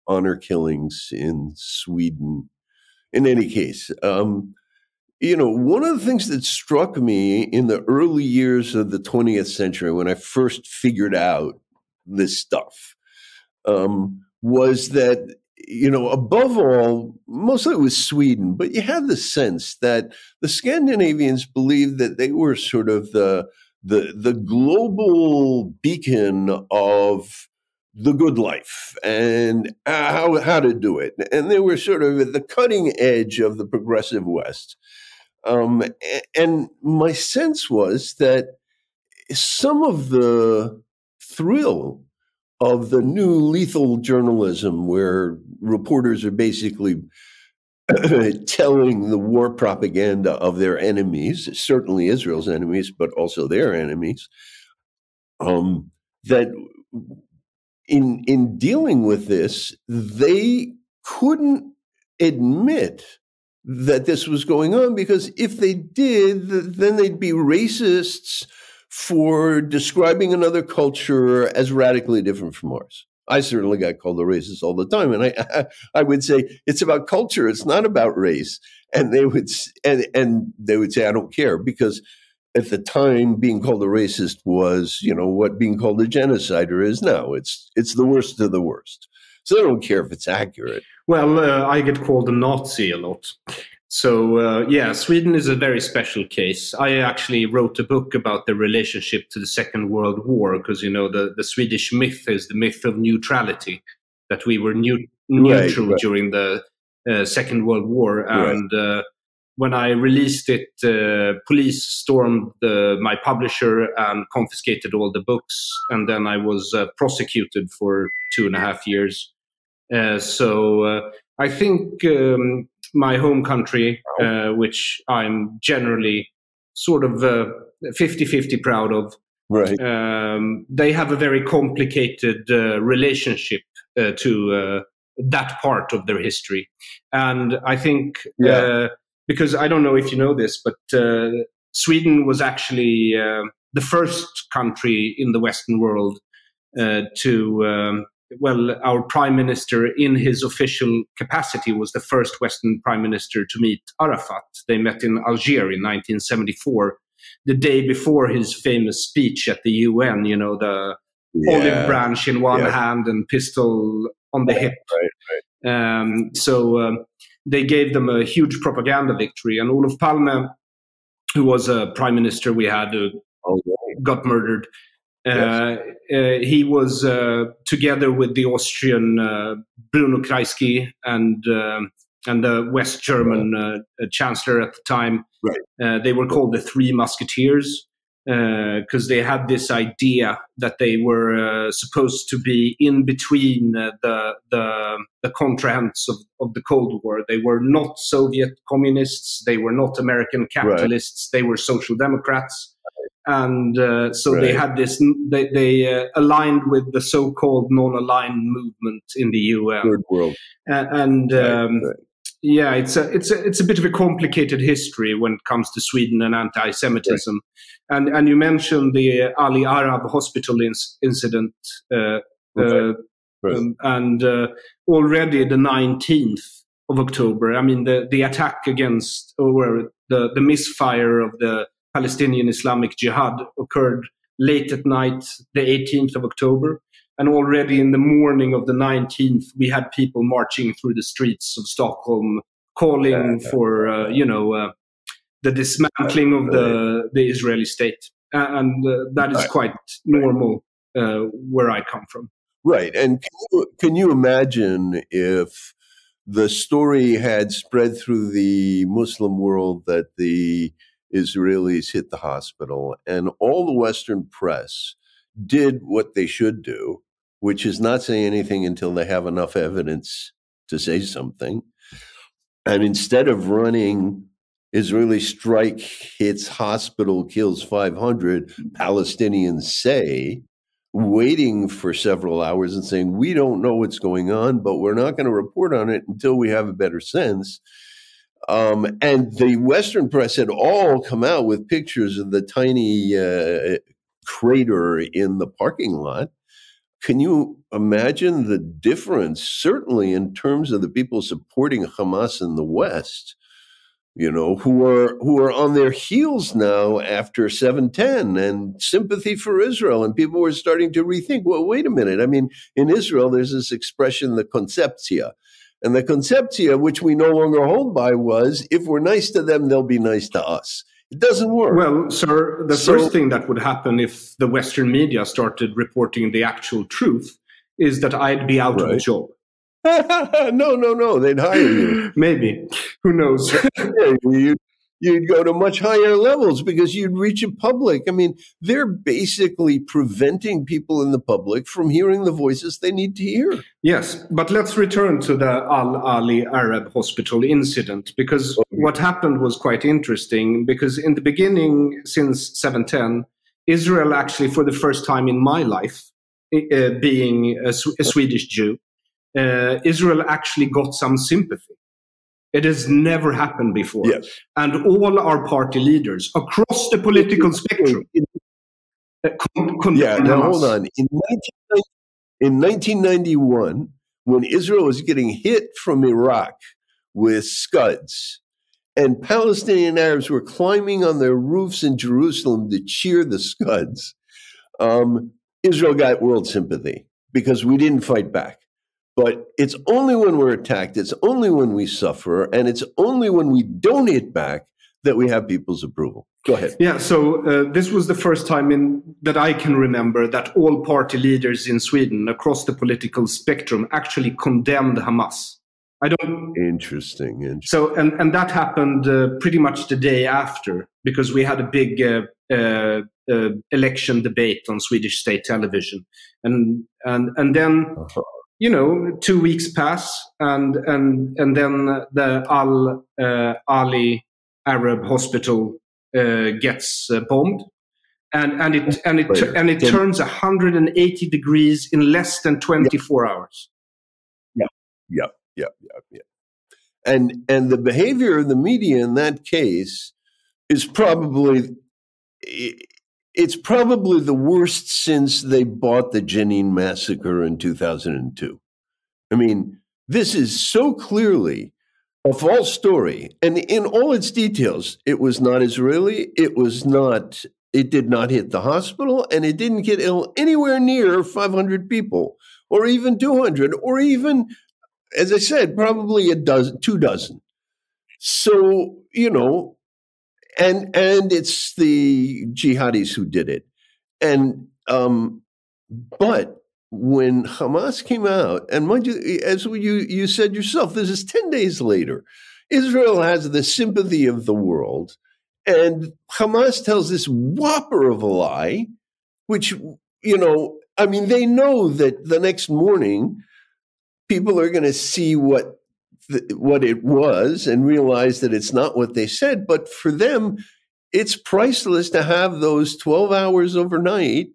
honor killings in Sweden. In any case, um, you know, one of the things that struck me in the early years of the 20th century when I first figured out this stuff um, was that you know, above all, mostly it was Sweden, but you had the sense that the Scandinavians believed that they were sort of the the the global beacon of the good life and how how to do it, and they were sort of at the cutting edge of the progressive West. Um, and my sense was that some of the thrill of the new lethal journalism where reporters are basically telling the war propaganda of their enemies, certainly Israel's enemies, but also their enemies, um, that in in dealing with this, they couldn't admit that this was going on because if they did, then they'd be racists for describing another culture as radically different from ours. I certainly got called a racist all the time, and I I would say it's about culture. It's not about race. And they would and and they would say I don't care because at the time being called a racist was you know what being called a genocider is now. It's it's the worst of the worst. So I don't care if it's accurate. Well, uh, I get called a Nazi a lot. So uh, yeah, Sweden is a very special case. I actually wrote a book about the relationship to the Second World War because you know the, the Swedish myth is the myth of neutrality, that we were new, neutral right, right. during the uh, Second World War, and right. uh, when I released it, uh, police stormed the, my publisher and confiscated all the books, and then I was uh, prosecuted for two and a half years. Uh, so I think um, my home country, uh, which I'm generally sort of 50 uh, 50 proud of. Right. Um, they have a very complicated uh, relationship uh, to uh, that part of their history. And I think, yeah. because I don't know if you know this, but Sweden was actually the first country in the Western world to um, well, our prime minister, in his official capacity, was the first Western prime minister to meet Arafat. They met in Algiers in 1974, the day before his famous speech at the UN. You know, the yeah. olive branch in one yeah. hand and pistol on the hip. Right, right. Um, so um, they gave them a huge propaganda victory. And Olof Palme, who was a prime minister we had, uh, oh, got murdered. Uh, uh, he was uh, together with the Austrian Bruno Kreisky and um, and the West German uh, chancellor at the time. Right. Uh, they were called the Three Musketeers because uh, they had this idea that they were uh, supposed to be in between uh, the the, the contrahents of, of the Cold War. They were not Soviet communists. They were not American capitalists. Right. They were social democrats. And uh, so right. they had this. They, they uh, aligned with the so-called non-aligned movement in the UN. Third world. and um, yeah, it's a it's a it's a bit of a complicated history when it comes to Sweden and anti-Semitism, right. and and you mentioned the Ahli Arab hospital incident, uh, uh, right. um, and uh, already the nineteenth of October. I mean, the the attack against or the the misfire of the Palestinian Islamic Jihad occurred late at night, the 18th of October. And already in the morning of the 19th, we had people marching through the streets of Stockholm, calling yeah, for, uh, you know, uh, the dismantling of the, the Israeli state. And uh, that is quite normal uh, where I come from. Right. And can you, can you imagine if the story had spread through the Muslim world that the Israelis hit the hospital and all the Western press did what they should do, which is not say anything until they have enough evidence to say something. And instead of running Israeli strike hits hospital, kills 500, Palestinians say, waiting for several hours and saying, We don't know what's going on, but we're not going to report on it until we have a better sense. Um, and the Western press had all come out with pictures of the tiny uh, crater in the parking lot. Can you imagine the difference, certainly in terms of the people supporting Hamas in the West, you know, who are who are on their heels now after 710 and sympathy for Israel. And people were starting to rethink, well, wait a minute. I mean, in Israel, there's this expression, the conceptia. And the conceptia, which we no longer hold by, was if we're nice to them, they'll be nice to us. It doesn't work. Well, sir, the so, first thing that would happen if the Western media started reporting the actual truth is that I'd be out right. of a job. no, no, no. They'd hire you. Maybe. Who knows? you'd, you'd go to much higher levels because you'd reach a public. I mean, they're basically preventing people in the public from hearing the voices they need to hear. Yes, but let's return to the Al Ahli Arab Hospital incident because what happened was quite interesting. Because in the beginning, since 710, Israel actually, for the first time in my life, uh, being a, a, Swedish Jew, uh, Israel actually got some sympathy it has never happened before. Yes. And all our party leaders across the political spectrum. Con- yeah, now hold on. In, 19, in 1991, when Israel was getting hit from Iraq with Scuds, and Palestinian Arabs were climbing on their roofs in Jerusalem to cheer the Scuds, um, Israel got world sympathy because we didn't fight back. But it's only when we're attacked, it's only when we suffer, and it's only when we don't back that we have people's approval. Go ahead. Yeah, so uh, this was the first time in that I can remember that all party leaders in Sweden across the political spectrum actually condemned Hamas. I don't. Interesting. interesting. So, and and that happened uh, pretty much the day after because we had a big uh, uh, uh election debate on Swedish state television, and and and then. Uh-huh you know, two weeks pass, and and and then the Al uh, Ahli Arab Hospital uh, gets uh, bombed, and and it and it and it turns 180 degrees in less than 24 yeah. hours. Yeah, yeah, yeah, yeah, yeah. And and the behavior of the media in that case is probably it's probably the worst since they bought the Jenin massacre in 2002. I mean, this is so clearly a false story. And in all its details, it was not Israeli, it was not, it did not hit the hospital, and it didn't get ill anywhere near 500 people, or even 200, or even, as I said, probably a dozen, two dozen. So, you know, and and it's the jihadis who did it and um but when Hamas came out, and mind you, as you you said yourself, this is ten days later. Israel has the sympathy of the world, and Hamas tells this whopper of a lie, which you know, I mean, they know that the next morning people are going to see what what it was and realize that it's not what they said. But for them, it's priceless to have those 12 hours overnight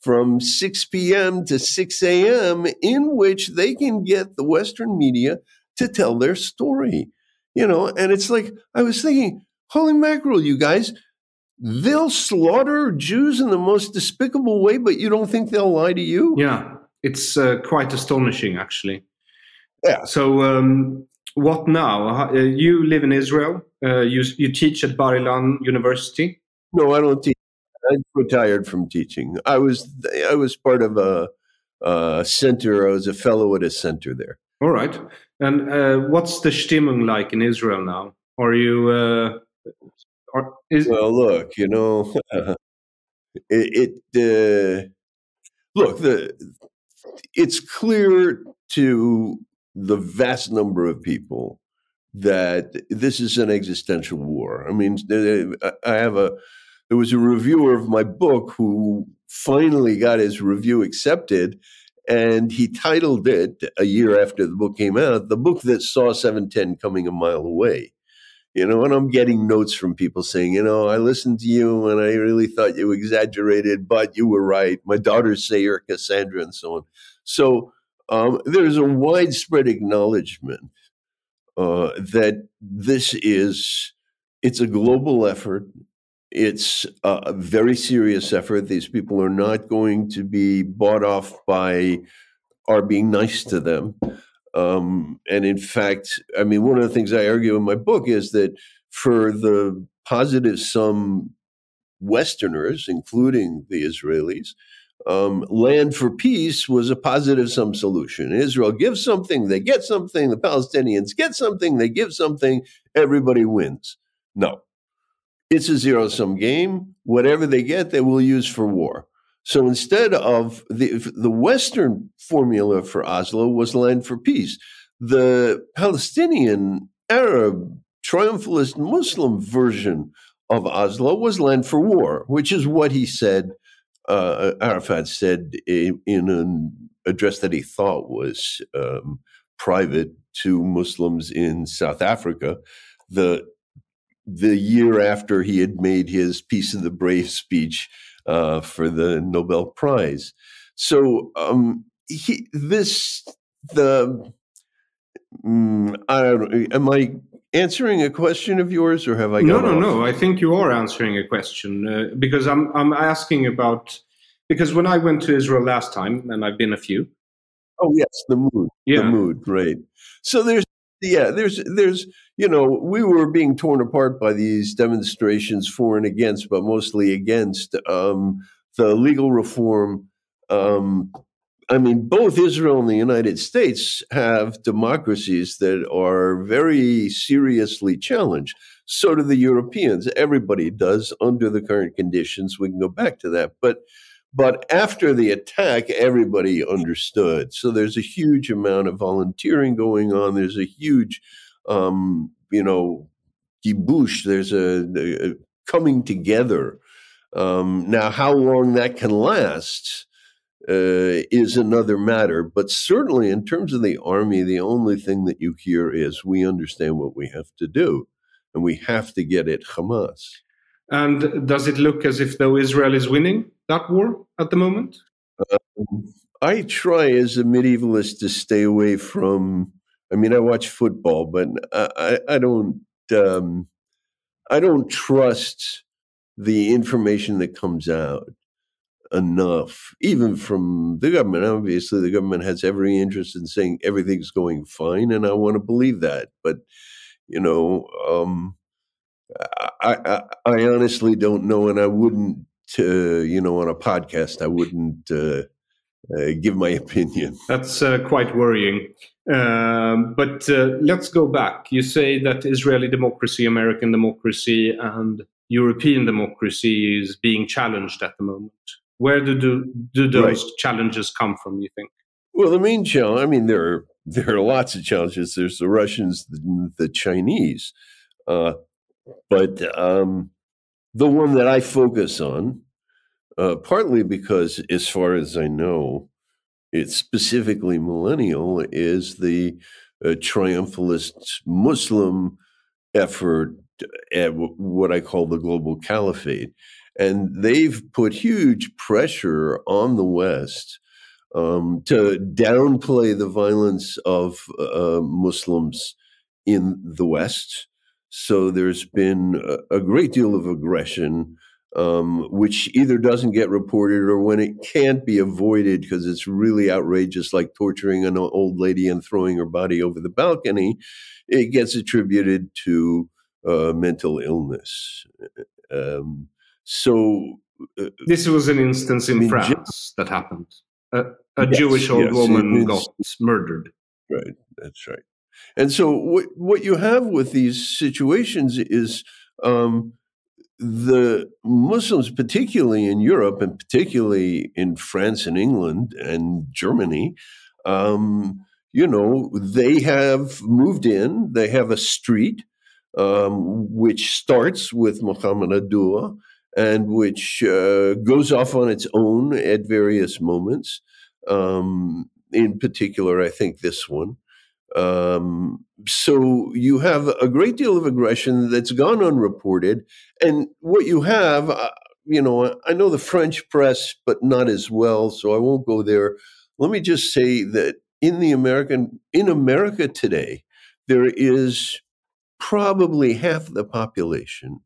from 6 p.m. to 6 a.m., in which they can get the Western media to tell their story. You know, and it's like, I was thinking, holy mackerel, you guys, they'll slaughter Jews in the most despicable way, but you don't think they'll lie to you? Yeah, it's uh, quite astonishing, actually. Yeah. So, um, what now? Uh, you live in Israel. Uh, you you teach at Bar Ilan University. No, I don't teach. I retired from teaching. I was I was part of a, a center. I was a fellow at a center there. All right. And uh, what's the stimmung like in Israel now? Are you? Uh, are, is, well, look, you know, it. it uh, look, the it's clear to the vast number of people that this is an existential war. I mean, I have a there was a reviewer of my book who finally got his review accepted, and he titled it a year after the book came out, "The Book That Saw 710 Coming a Mile Away." You know, and I'm getting notes from people saying, you know, I listened to you and I really thought you exaggerated, but you were right. My daughters say you're Cassandra and so on. So um, there's a widespread acknowledgement uh, that this is it's a global effort. It's a very serious effort. These people are not going to be bought off by our being nice to them. Um, and in fact, I mean, one of the things I argue in my book is that for the positive sum Westerners, including the Israelis, um, land for peace was a positive sum solution. Israel gives something, they get something. The Palestinians get something, they give something. Everybody wins. No, it's a zero sum game. Whatever they get, they will use for war. So instead of the the Western formula for Oslo was land for peace, the Palestinian Arab triumphalist Muslim version of Oslo was land for war, which is what he said uh, Arafat said in, an address that he thought was um, private to Muslims in South Africa, the the year after he had made his Peace of the Brave speech uh, for the Nobel Prize. So um, he, this the mm, I don't, am I answering a question of yours, or have I? No, no, off? no. I think you are answering a question uh, because I'm I'm asking about because when I went to Israel last time, and I've been a few. Oh yes, the mood. Yeah. The mood. Right. So there's yeah there's there's you know we were being torn apart by these demonstrations for and against, but mostly against um, the legal reform. Um, I mean, both Israel and the United States have democracies that are very seriously challenged. So do the Europeans. Everybody does under the current conditions. We can go back to that. But but after the attack, everybody understood. So there's a huge amount of volunteering going on. There's a huge, um, you know, gibush. There's a, a coming together. Um, now, how long that can last uh, is another matter. But certainly, in terms of the army, the only thing that you hear is we understand what we have to do, and we have to get at Hamas. And does it look as if though Israel is winning that war at the moment? Um, I try as a medievalist to stay away from. I mean, I watch football, but I, I, I don't. Um, I don't trust the information that comes out enough, even from the government. Obviously, the government has every interest in saying everything's going fine, and I want to believe that. But you know, um, I, I, I honestly don't know, and I wouldn't. Uh, you know, on a podcast, I wouldn't uh, uh, give my opinion. That's uh, quite worrying. Um, but uh, let's go back. You say that Israeli democracy, American democracy, and European democracy is being challenged at the moment. Where do do, do those right. challenges come from? You think? Well, the main challenge. I mean, there are there are lots of challenges. There's the Russians, the, the Chinese, uh, but um, the one that I focus on, uh, partly because, as far as I know, it's specifically millennial, is the uh, triumphalist Muslim effort at what I call the global caliphate. And they've put huge pressure on the West um, to downplay the violence of uh, Muslims in the West. So there's been a, a great deal of aggression, um, which either doesn't get reported or when it can't be avoided because it's really outrageous, like torturing an old lady and throwing her body over the balcony, it gets attributed to uh, mental illness. Um, so uh, this was an instance in I mean, France that happened. A, a yes, Jewish old yes, woman got murdered. Right, that's right. And so what what you have with these situations is um, the Muslims, particularly in Europe and particularly in France and England and Germany, um, you know, they have moved in. They have a street um, which starts with Muhammad al-Dura and which uh, goes off on its own at various moments. Um, in particular, I think this one. Um, so you have a great deal of aggression that's gone unreported, and what you have, uh, you know, I know the French press, but not as well, so I won't go there. Let me just say that in the American in America today, there is probably half the population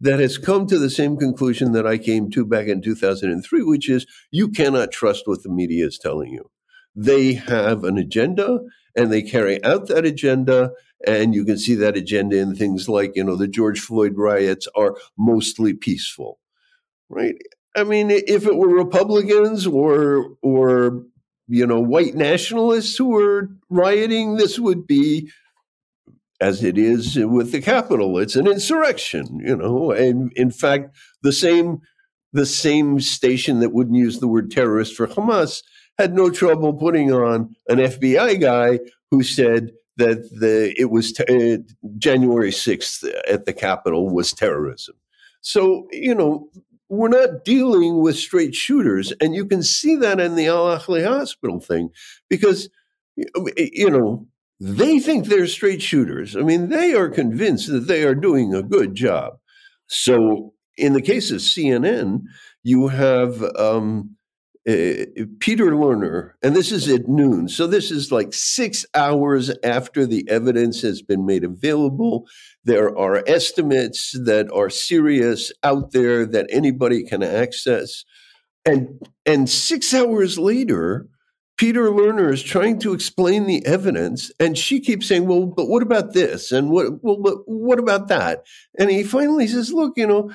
that has come to the same conclusion that I came to back in 2003, which is you cannot trust what the media is telling you. They have an agenda and they carry out that agenda. And you can see that agenda in things like, you know, the George Floyd riots are mostly peaceful, right? I mean, if it were Republicans or, or, you know, white nationalists who were rioting, this would be as it is with the Capitol. It's an insurrection, you know. And in fact, the same the same station that wouldn't use the word terrorist for Hamas had no trouble putting on an FBI guy who said that the it was uh, January sixth at the Capitol was terrorism. So you know we're not dealing with straight shooters, and you can see that in the Al Ahli Hospital thing because you know they think they're straight shooters. I mean, they are convinced that they are doing a good job. So, in the case of CNN, you have um, uh, Peter Lerner, and this is at noon. So, this is like six hours after the evidence has been made available. There are estimates that are serious out there that anybody can access. And, and six hours later, Peter Lerner is trying to explain the evidence, and she keeps saying, "Well, but what about this? And what? Well, but what about that?" And he finally says, "Look, you know,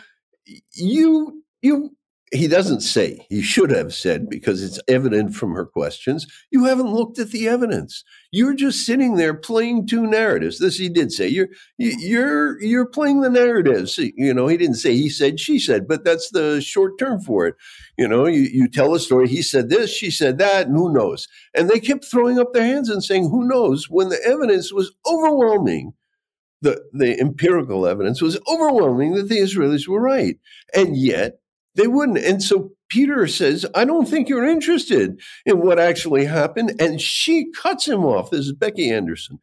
you you he doesn't say, he should have said, because it's evident from her questions, you haven't looked at the evidence. You're just sitting there playing two narratives. This he did say. You're you're you're playing the narratives. You know, he didn't say he said, she said, but that's the short term for it. You know, you, you tell a story, he said this, she said that, and who knows? And they kept throwing up their hands and saying, Who knows? when the evidence was overwhelming the, the empirical evidence was overwhelming that the Israelis were right. And yet they wouldn't. And so Peter says, I don't think you're interested in what actually happened. And she cuts him off. This is Becky Anderson.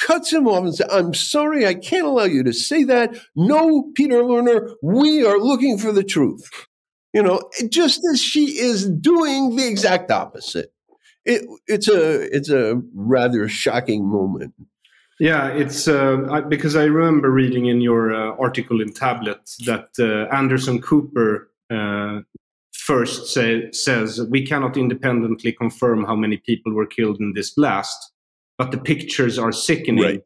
Cuts him off and says, I'm sorry, I can't allow you to say that. No, Peter Lerner, we are looking for the truth. You know, just as she is doing the exact opposite. It, it's a it's a rather shocking moment. Yeah, it's uh, I, because I remember reading in your uh, article in Tablet that uh, Anderson Cooper first say, says we cannot independently confirm how many people were killed in this blast, but the pictures are sickening. Right.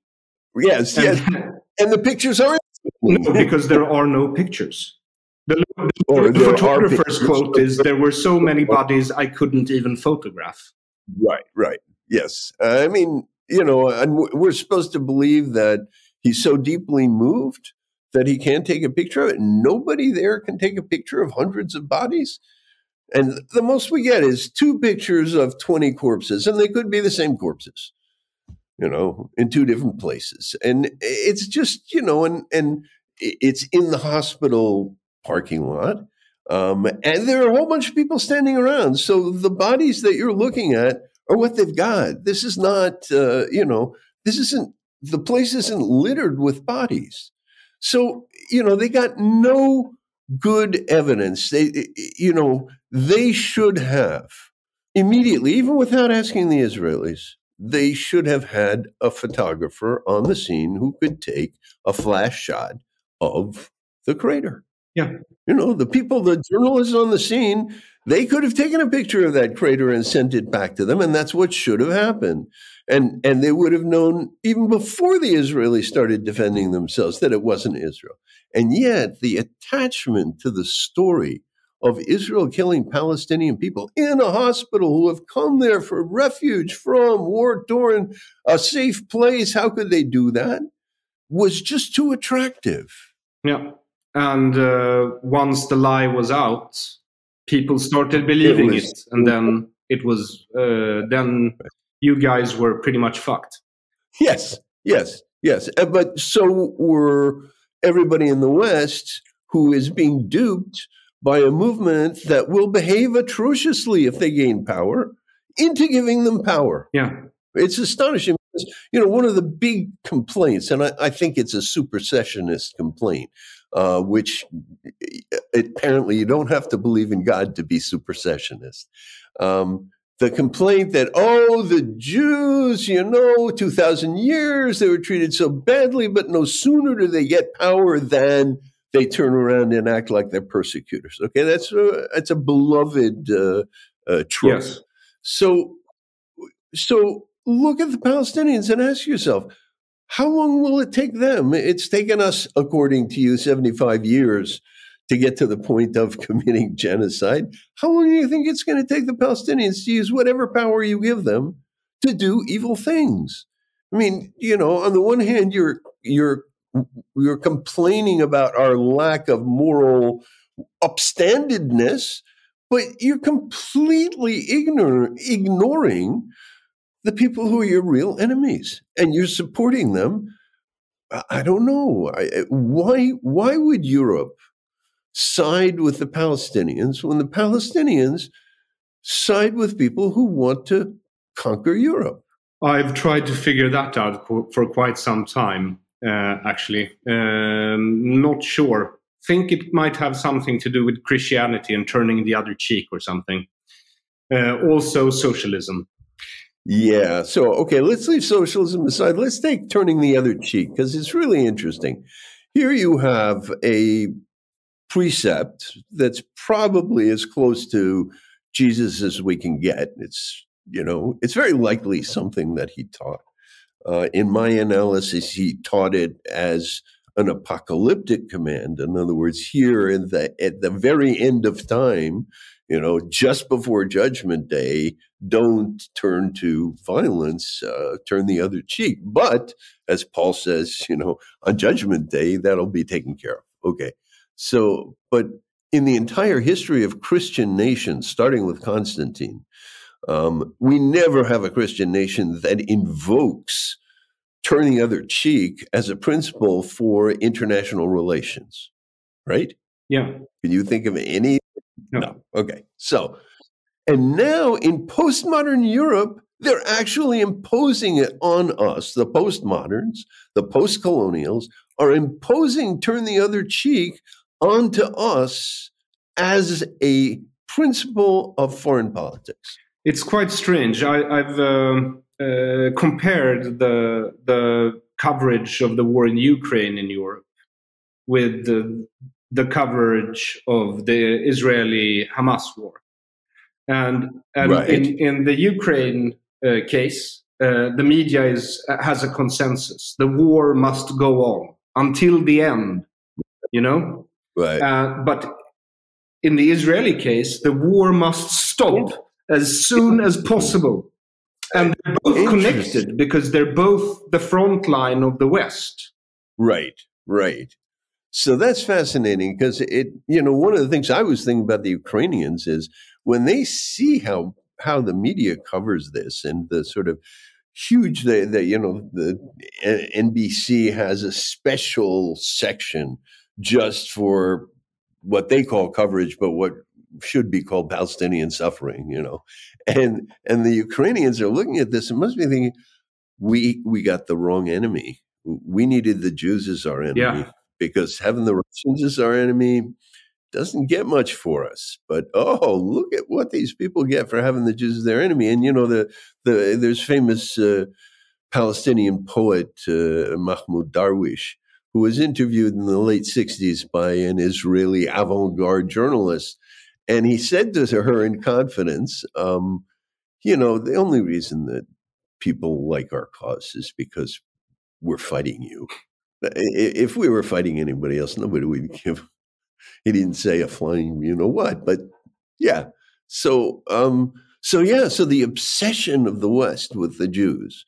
Yes, and, yes. and the pictures are no, because there are no pictures. The, the, the photographer's quote is there were so many bodies I couldn't even photograph. Right, right. Yes. Uh, I mean, you know, and we're supposed to believe that he's so deeply moved that he can't take a picture of it. Nobody there can take a picture of hundreds of bodies. And the most we get is two pictures of 20 corpses, and they could be the same corpses, you know, in two different places. And it's just, you know, and, and it's in the hospital parking lot. Um, and there are a whole bunch of people standing around. So the bodies that you're looking at are what they've got. This is not, uh, you know, this isn't, the place isn't littered with bodies. So, you know, they got no good evidence. They, you know, they should have immediately, even without asking the Israelis, they should have had a photographer on the scene who could take a flash shot of the crater. Yeah. You know, the people, the journalists on the scene, they could have taken a picture of that crater and sent it back to them, and that's what should have happened. And and they would have known even before the Israelis started defending themselves that it wasn't Israel. And yet, the attachment to the story of Israel killing Palestinian people in a hospital who have come there for refuge from war torn, a safe place, how could they do that? Was just too attractive. Yeah. And uh, once the lie was out, people started believing it, it and then it was, uh, then you guys were pretty much fucked. Yes, yes, yes. Uh, but so were everybody in the West who is being duped by a movement that will behave atrociously if they gain power into giving them power. Yeah. It's astonishing you know, one of the big complaints, and I, I think it's a supersessionist complaint, uh, which apparently you don't have to believe in God to be supersessionist. Um, the complaint that, oh, the Jews, you know, 2,000 years, they were treated so badly, but no sooner do they get power than they turn around and act like they're persecutors. Okay, that's a, that's a beloved uh, uh, trope. Yes. So, so look at the Palestinians and ask yourself, how long will it take them? It's taken us, according to you, 75 years to get to the point of committing genocide. How long do you think it's going to take the Palestinians to use whatever power you give them to do evil things? I mean, you know, on the one hand, you're you're you're complaining about our lack of moral upstandedness, but you're completely ignore, ignoring the people who are your real enemies, and you're supporting them. I don't know why. Why would Europe side with the Palestinians when the Palestinians side with people who want to conquer Europe? I've tried to figure that out for quite some time, uh, actually. Um, not sure. Think it might have something to do with Christianity and turning the other cheek or something. Uh, also, socialism. Yeah. So, okay, let's leave socialism aside. Let's take turning the other cheek because it's really interesting. Here you have a precept that's probably as close to Jesus as we can get. It's you know it's very likely something that he taught. Uh, in my analysis, he taught it as an apocalyptic command. In other words, here in the at the very end of time, you know, just before Judgment Day, don't turn to violence, uh, turn the other cheek. But as Paul says, you know, on Judgment Day, that'll be taken care of. Okay. So, but in the entire history of Christian nations, starting with Constantine, um, we never have a Christian nation that invokes turn the other cheek as a principle for international relations, right? Yeah. Can you think of any? No. no. Okay. So, and now in postmodern Europe, they're actually imposing it on us. The postmoderns, the post colonials, are imposing turn the other cheek onto us as a principle of foreign politics. It's quite strange. I, have uh, uh, compared the the coverage of the war in Ukraine in Europe with the, the coverage of the Israeli Hamas war, and and right. in in the Ukraine uh, case, uh, the media is has a consensus. The war must go on until the end. You know, Right. Uh, but in the Israeli case, the war must stop as soon as possible. And they're both connected because they're both the front line of the West. Right, right. So that's fascinating because it, you know, one of the things I was thinking about the Ukrainians is when they see how how the media covers this and the sort of huge that the, you know the NBC has a special section just for what they call coverage, but what should be called Palestinian suffering, you know, and and the Ukrainians are looking at this and must be thinking, we we got the wrong enemy. We needed the Jews as our enemy yeah. because having the Russians as our enemy doesn't get much for us. But oh, look at what these people get for having the Jews as their enemy. And you know, the the there's famous uh, Palestinian poet uh, Mahmoud Darwish who was interviewed in the late 60s by an Israeli avant garde journalist. And he said to her in confidence, um, you know, the only reason that people like our cause is because we're fighting you. If we were fighting anybody else, nobody would give. He didn't say a flying, you know what, but yeah. So, um, so yeah. So the obsession of the West with the Jews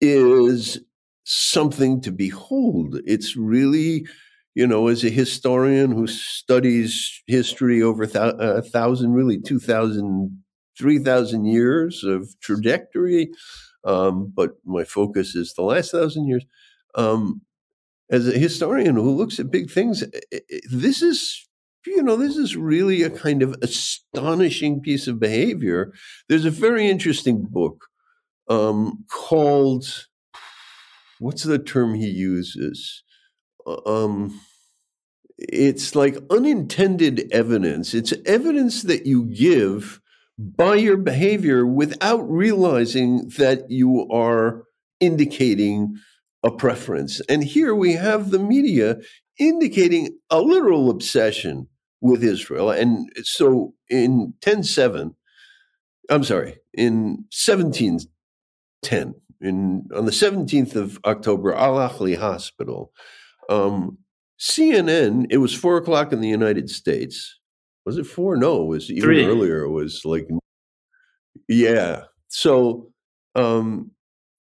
is something to behold. It's really, you know, as a historian who studies history over a thousand, really 2,000, 3,000 years of trajectory, um, but my focus is the last thousand years. Um, as a historian who looks at big things, this is you know, this is really a kind of astonishing piece of behavior. There's a very interesting book um, called what's the term he uses? Uh, um, it's like unintended evidence. It's evidence that you give by your behavior without realizing that you are indicating a preference. And here we have the media indicating a literal obsession with Israel. And so in 107, I'm sorry, in 1710, in on the 17th of October, Al Ahli Hospital. Um, CNN, it was four o'clock in the United States. Was it four? No, it was even Three. earlier. It was like, yeah. So um,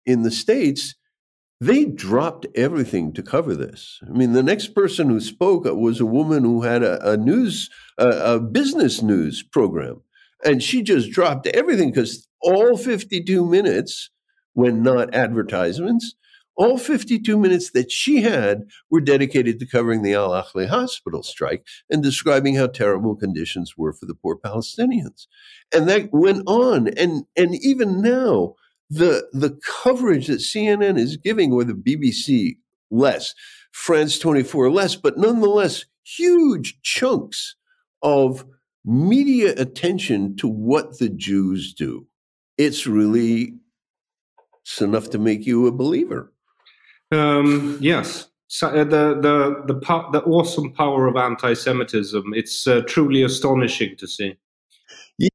in the States, they dropped everything to cover this. I mean, the next person who spoke was a woman who had a, a news, a, a business news program. And she just dropped everything because all 52 minutes when not advertisements. All 52 minutes that she had were dedicated to covering the Al Ahli hospital strike and describing how terrible conditions were for the poor Palestinians. And that went on. And, and even now, the, the coverage that CNN is giving, or the BBC less, France 24 less, but nonetheless, huge chunks of media attention to what the Jews do. It's really it's enough to make you a believer. Um, yes. So, uh, the the the po- the awesome power of anti-Semitism. It's uh, truly astonishing to see. Yeah.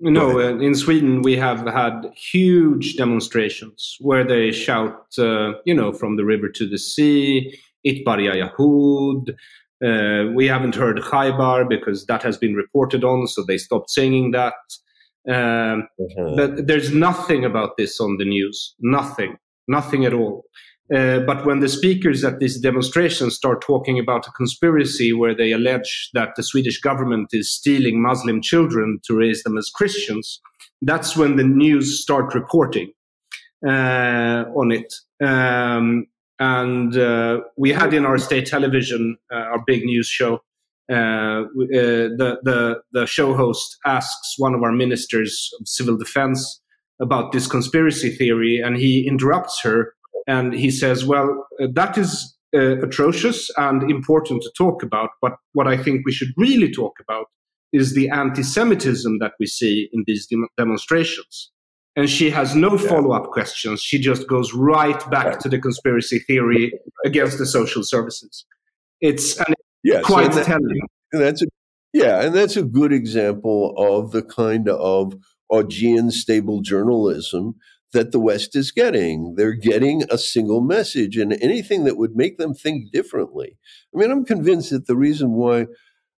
You know, uh, in Sweden we have had huge demonstrations where they shout, uh, you know, from the river to the sea, Itbaria Yahud. Uh, we haven't heard Khaybar because that has been reported on, so they stopped singing that. Um, mm-hmm. But there's nothing about this on the news. Nothing. Nothing at all. Uh, but when the speakers at this demonstration start talking about a conspiracy where they allege that the Swedish government is stealing Muslim children to raise them as Christians, that's when the news start reporting uh, on it. Um, and uh, we had in our state television, uh, our big news show, uh, uh, the, the, the show host asks one of our ministers of civil defense about this conspiracy theory, and he interrupts her and he says, Well, uh, that is uh, atrocious and important to talk about, but what I think we should really talk about is the anti Semitism that we see in these dem- demonstrations. And she has no follow up questions. She just goes right back to the conspiracy theory against the social services. It's and yeah, quite so telling. And that's a, yeah, and that's a good example of the kind of Augean stable journalism that the West is getting. They're getting a single message and anything that would make them think differently. I mean, I'm convinced that the reason why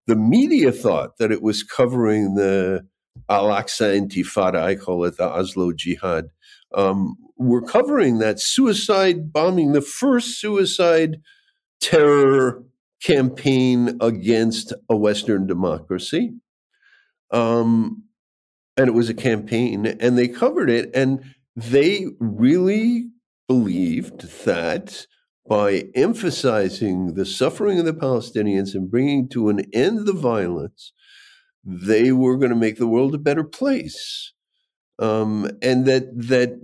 the media thought that it was covering the Al Aqsa Intifada, I call it the Oslo Jihad, um, we're covering that suicide bombing, the first suicide terror campaign against a Western democracy. Um, and it was a campaign, and they covered it, and they really believed that by emphasizing the suffering of the Palestinians and bringing to an end the violence, they were going to make the world a better place. Um, and that that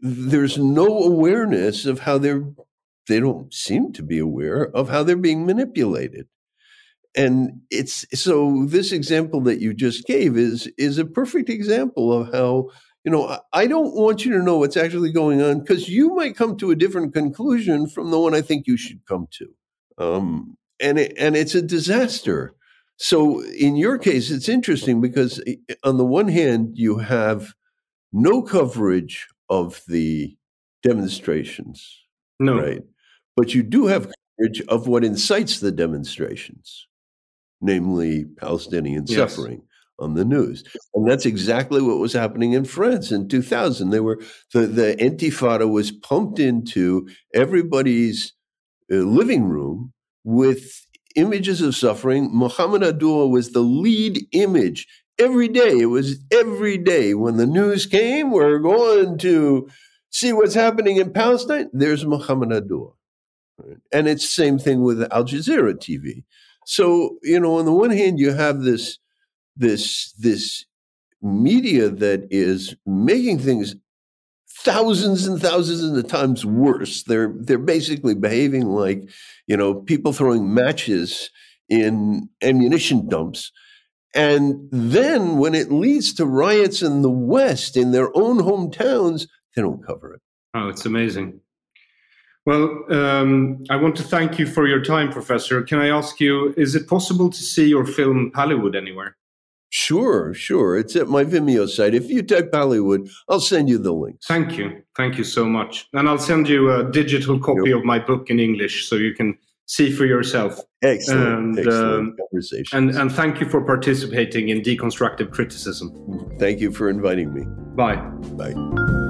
there's no awareness of how they're they don't seem to be aware of how they're being manipulated. And it's so this example that you just gave is is a perfect example of how you know i don't want you to know what's actually going on because you might come to a different conclusion from the one i think you should come to. Um, and it, and it's a disaster. So in your case it's interesting because eh, on the one hand you have no coverage of the demonstrations no. right but you do have coverage of what incites the demonstrations namely Palestinian yes. suffering on the news. And that's exactly what was happening in France in 2000. They were the, the intifada was pumped into everybody's uh, living room with images of suffering. Muhammad al-Dura was the lead image every day. It was every day when the news came, we're going to see what's happening in Palestine. There's Muhammad al-Dura. And it's the same thing with Al Jazeera TV. So, you know, on the one hand, you have this this this media that is making things thousands and thousands of times worse. They're they're basically behaving like, you know, people throwing matches in ammunition dumps. And then when it leads to riots in the West, in their own hometowns, they don't cover it. Oh, it's amazing. Well, um, I want to thank you for your time, Professor. Can I ask you, is it possible to see your film Pallywood anywhere? Sure, sure. It's at my Vimeo site. If you type Pallywood, I'll send you the links. Thank you. Thank you so much. And I'll send you a digital copy yep. of my book in English so you can see for yourself. Excellent. And, excellent um, conversation. And, and thank you for participating in deconstructive criticism. Thank you for inviting me. Bye. Bye.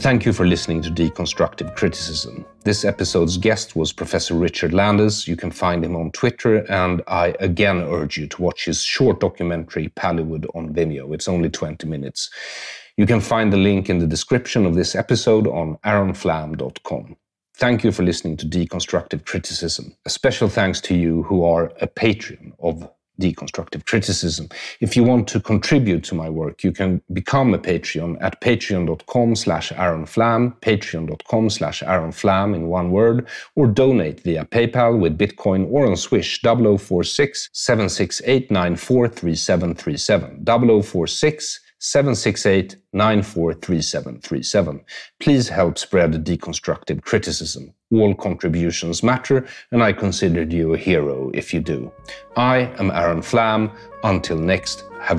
Thank you for listening to Deconstructive Criticism. This episode's guest was Professor Richard Landes. You can find him on Twitter, and I again urge you to watch his short documentary, Pallywood, on Vimeo. It's only 20 minutes. You can find the link in the description of this episode on aronflam.com. Thank you for listening to Deconstructive Criticism. A special thanks to you who are a patron of deconstructive criticism. If you want to contribute to my work, you can become a Patreon at patreon.com slash aronflam, patreon.com slash aronflam in one word, or donate via PayPal with Bitcoin or on Swish 0046 768 943737 0046 768 943737. Please help spread deconstructive criticism. All contributions matter, and I consider you a hero if you do. I am Aron Flam. Until next, have a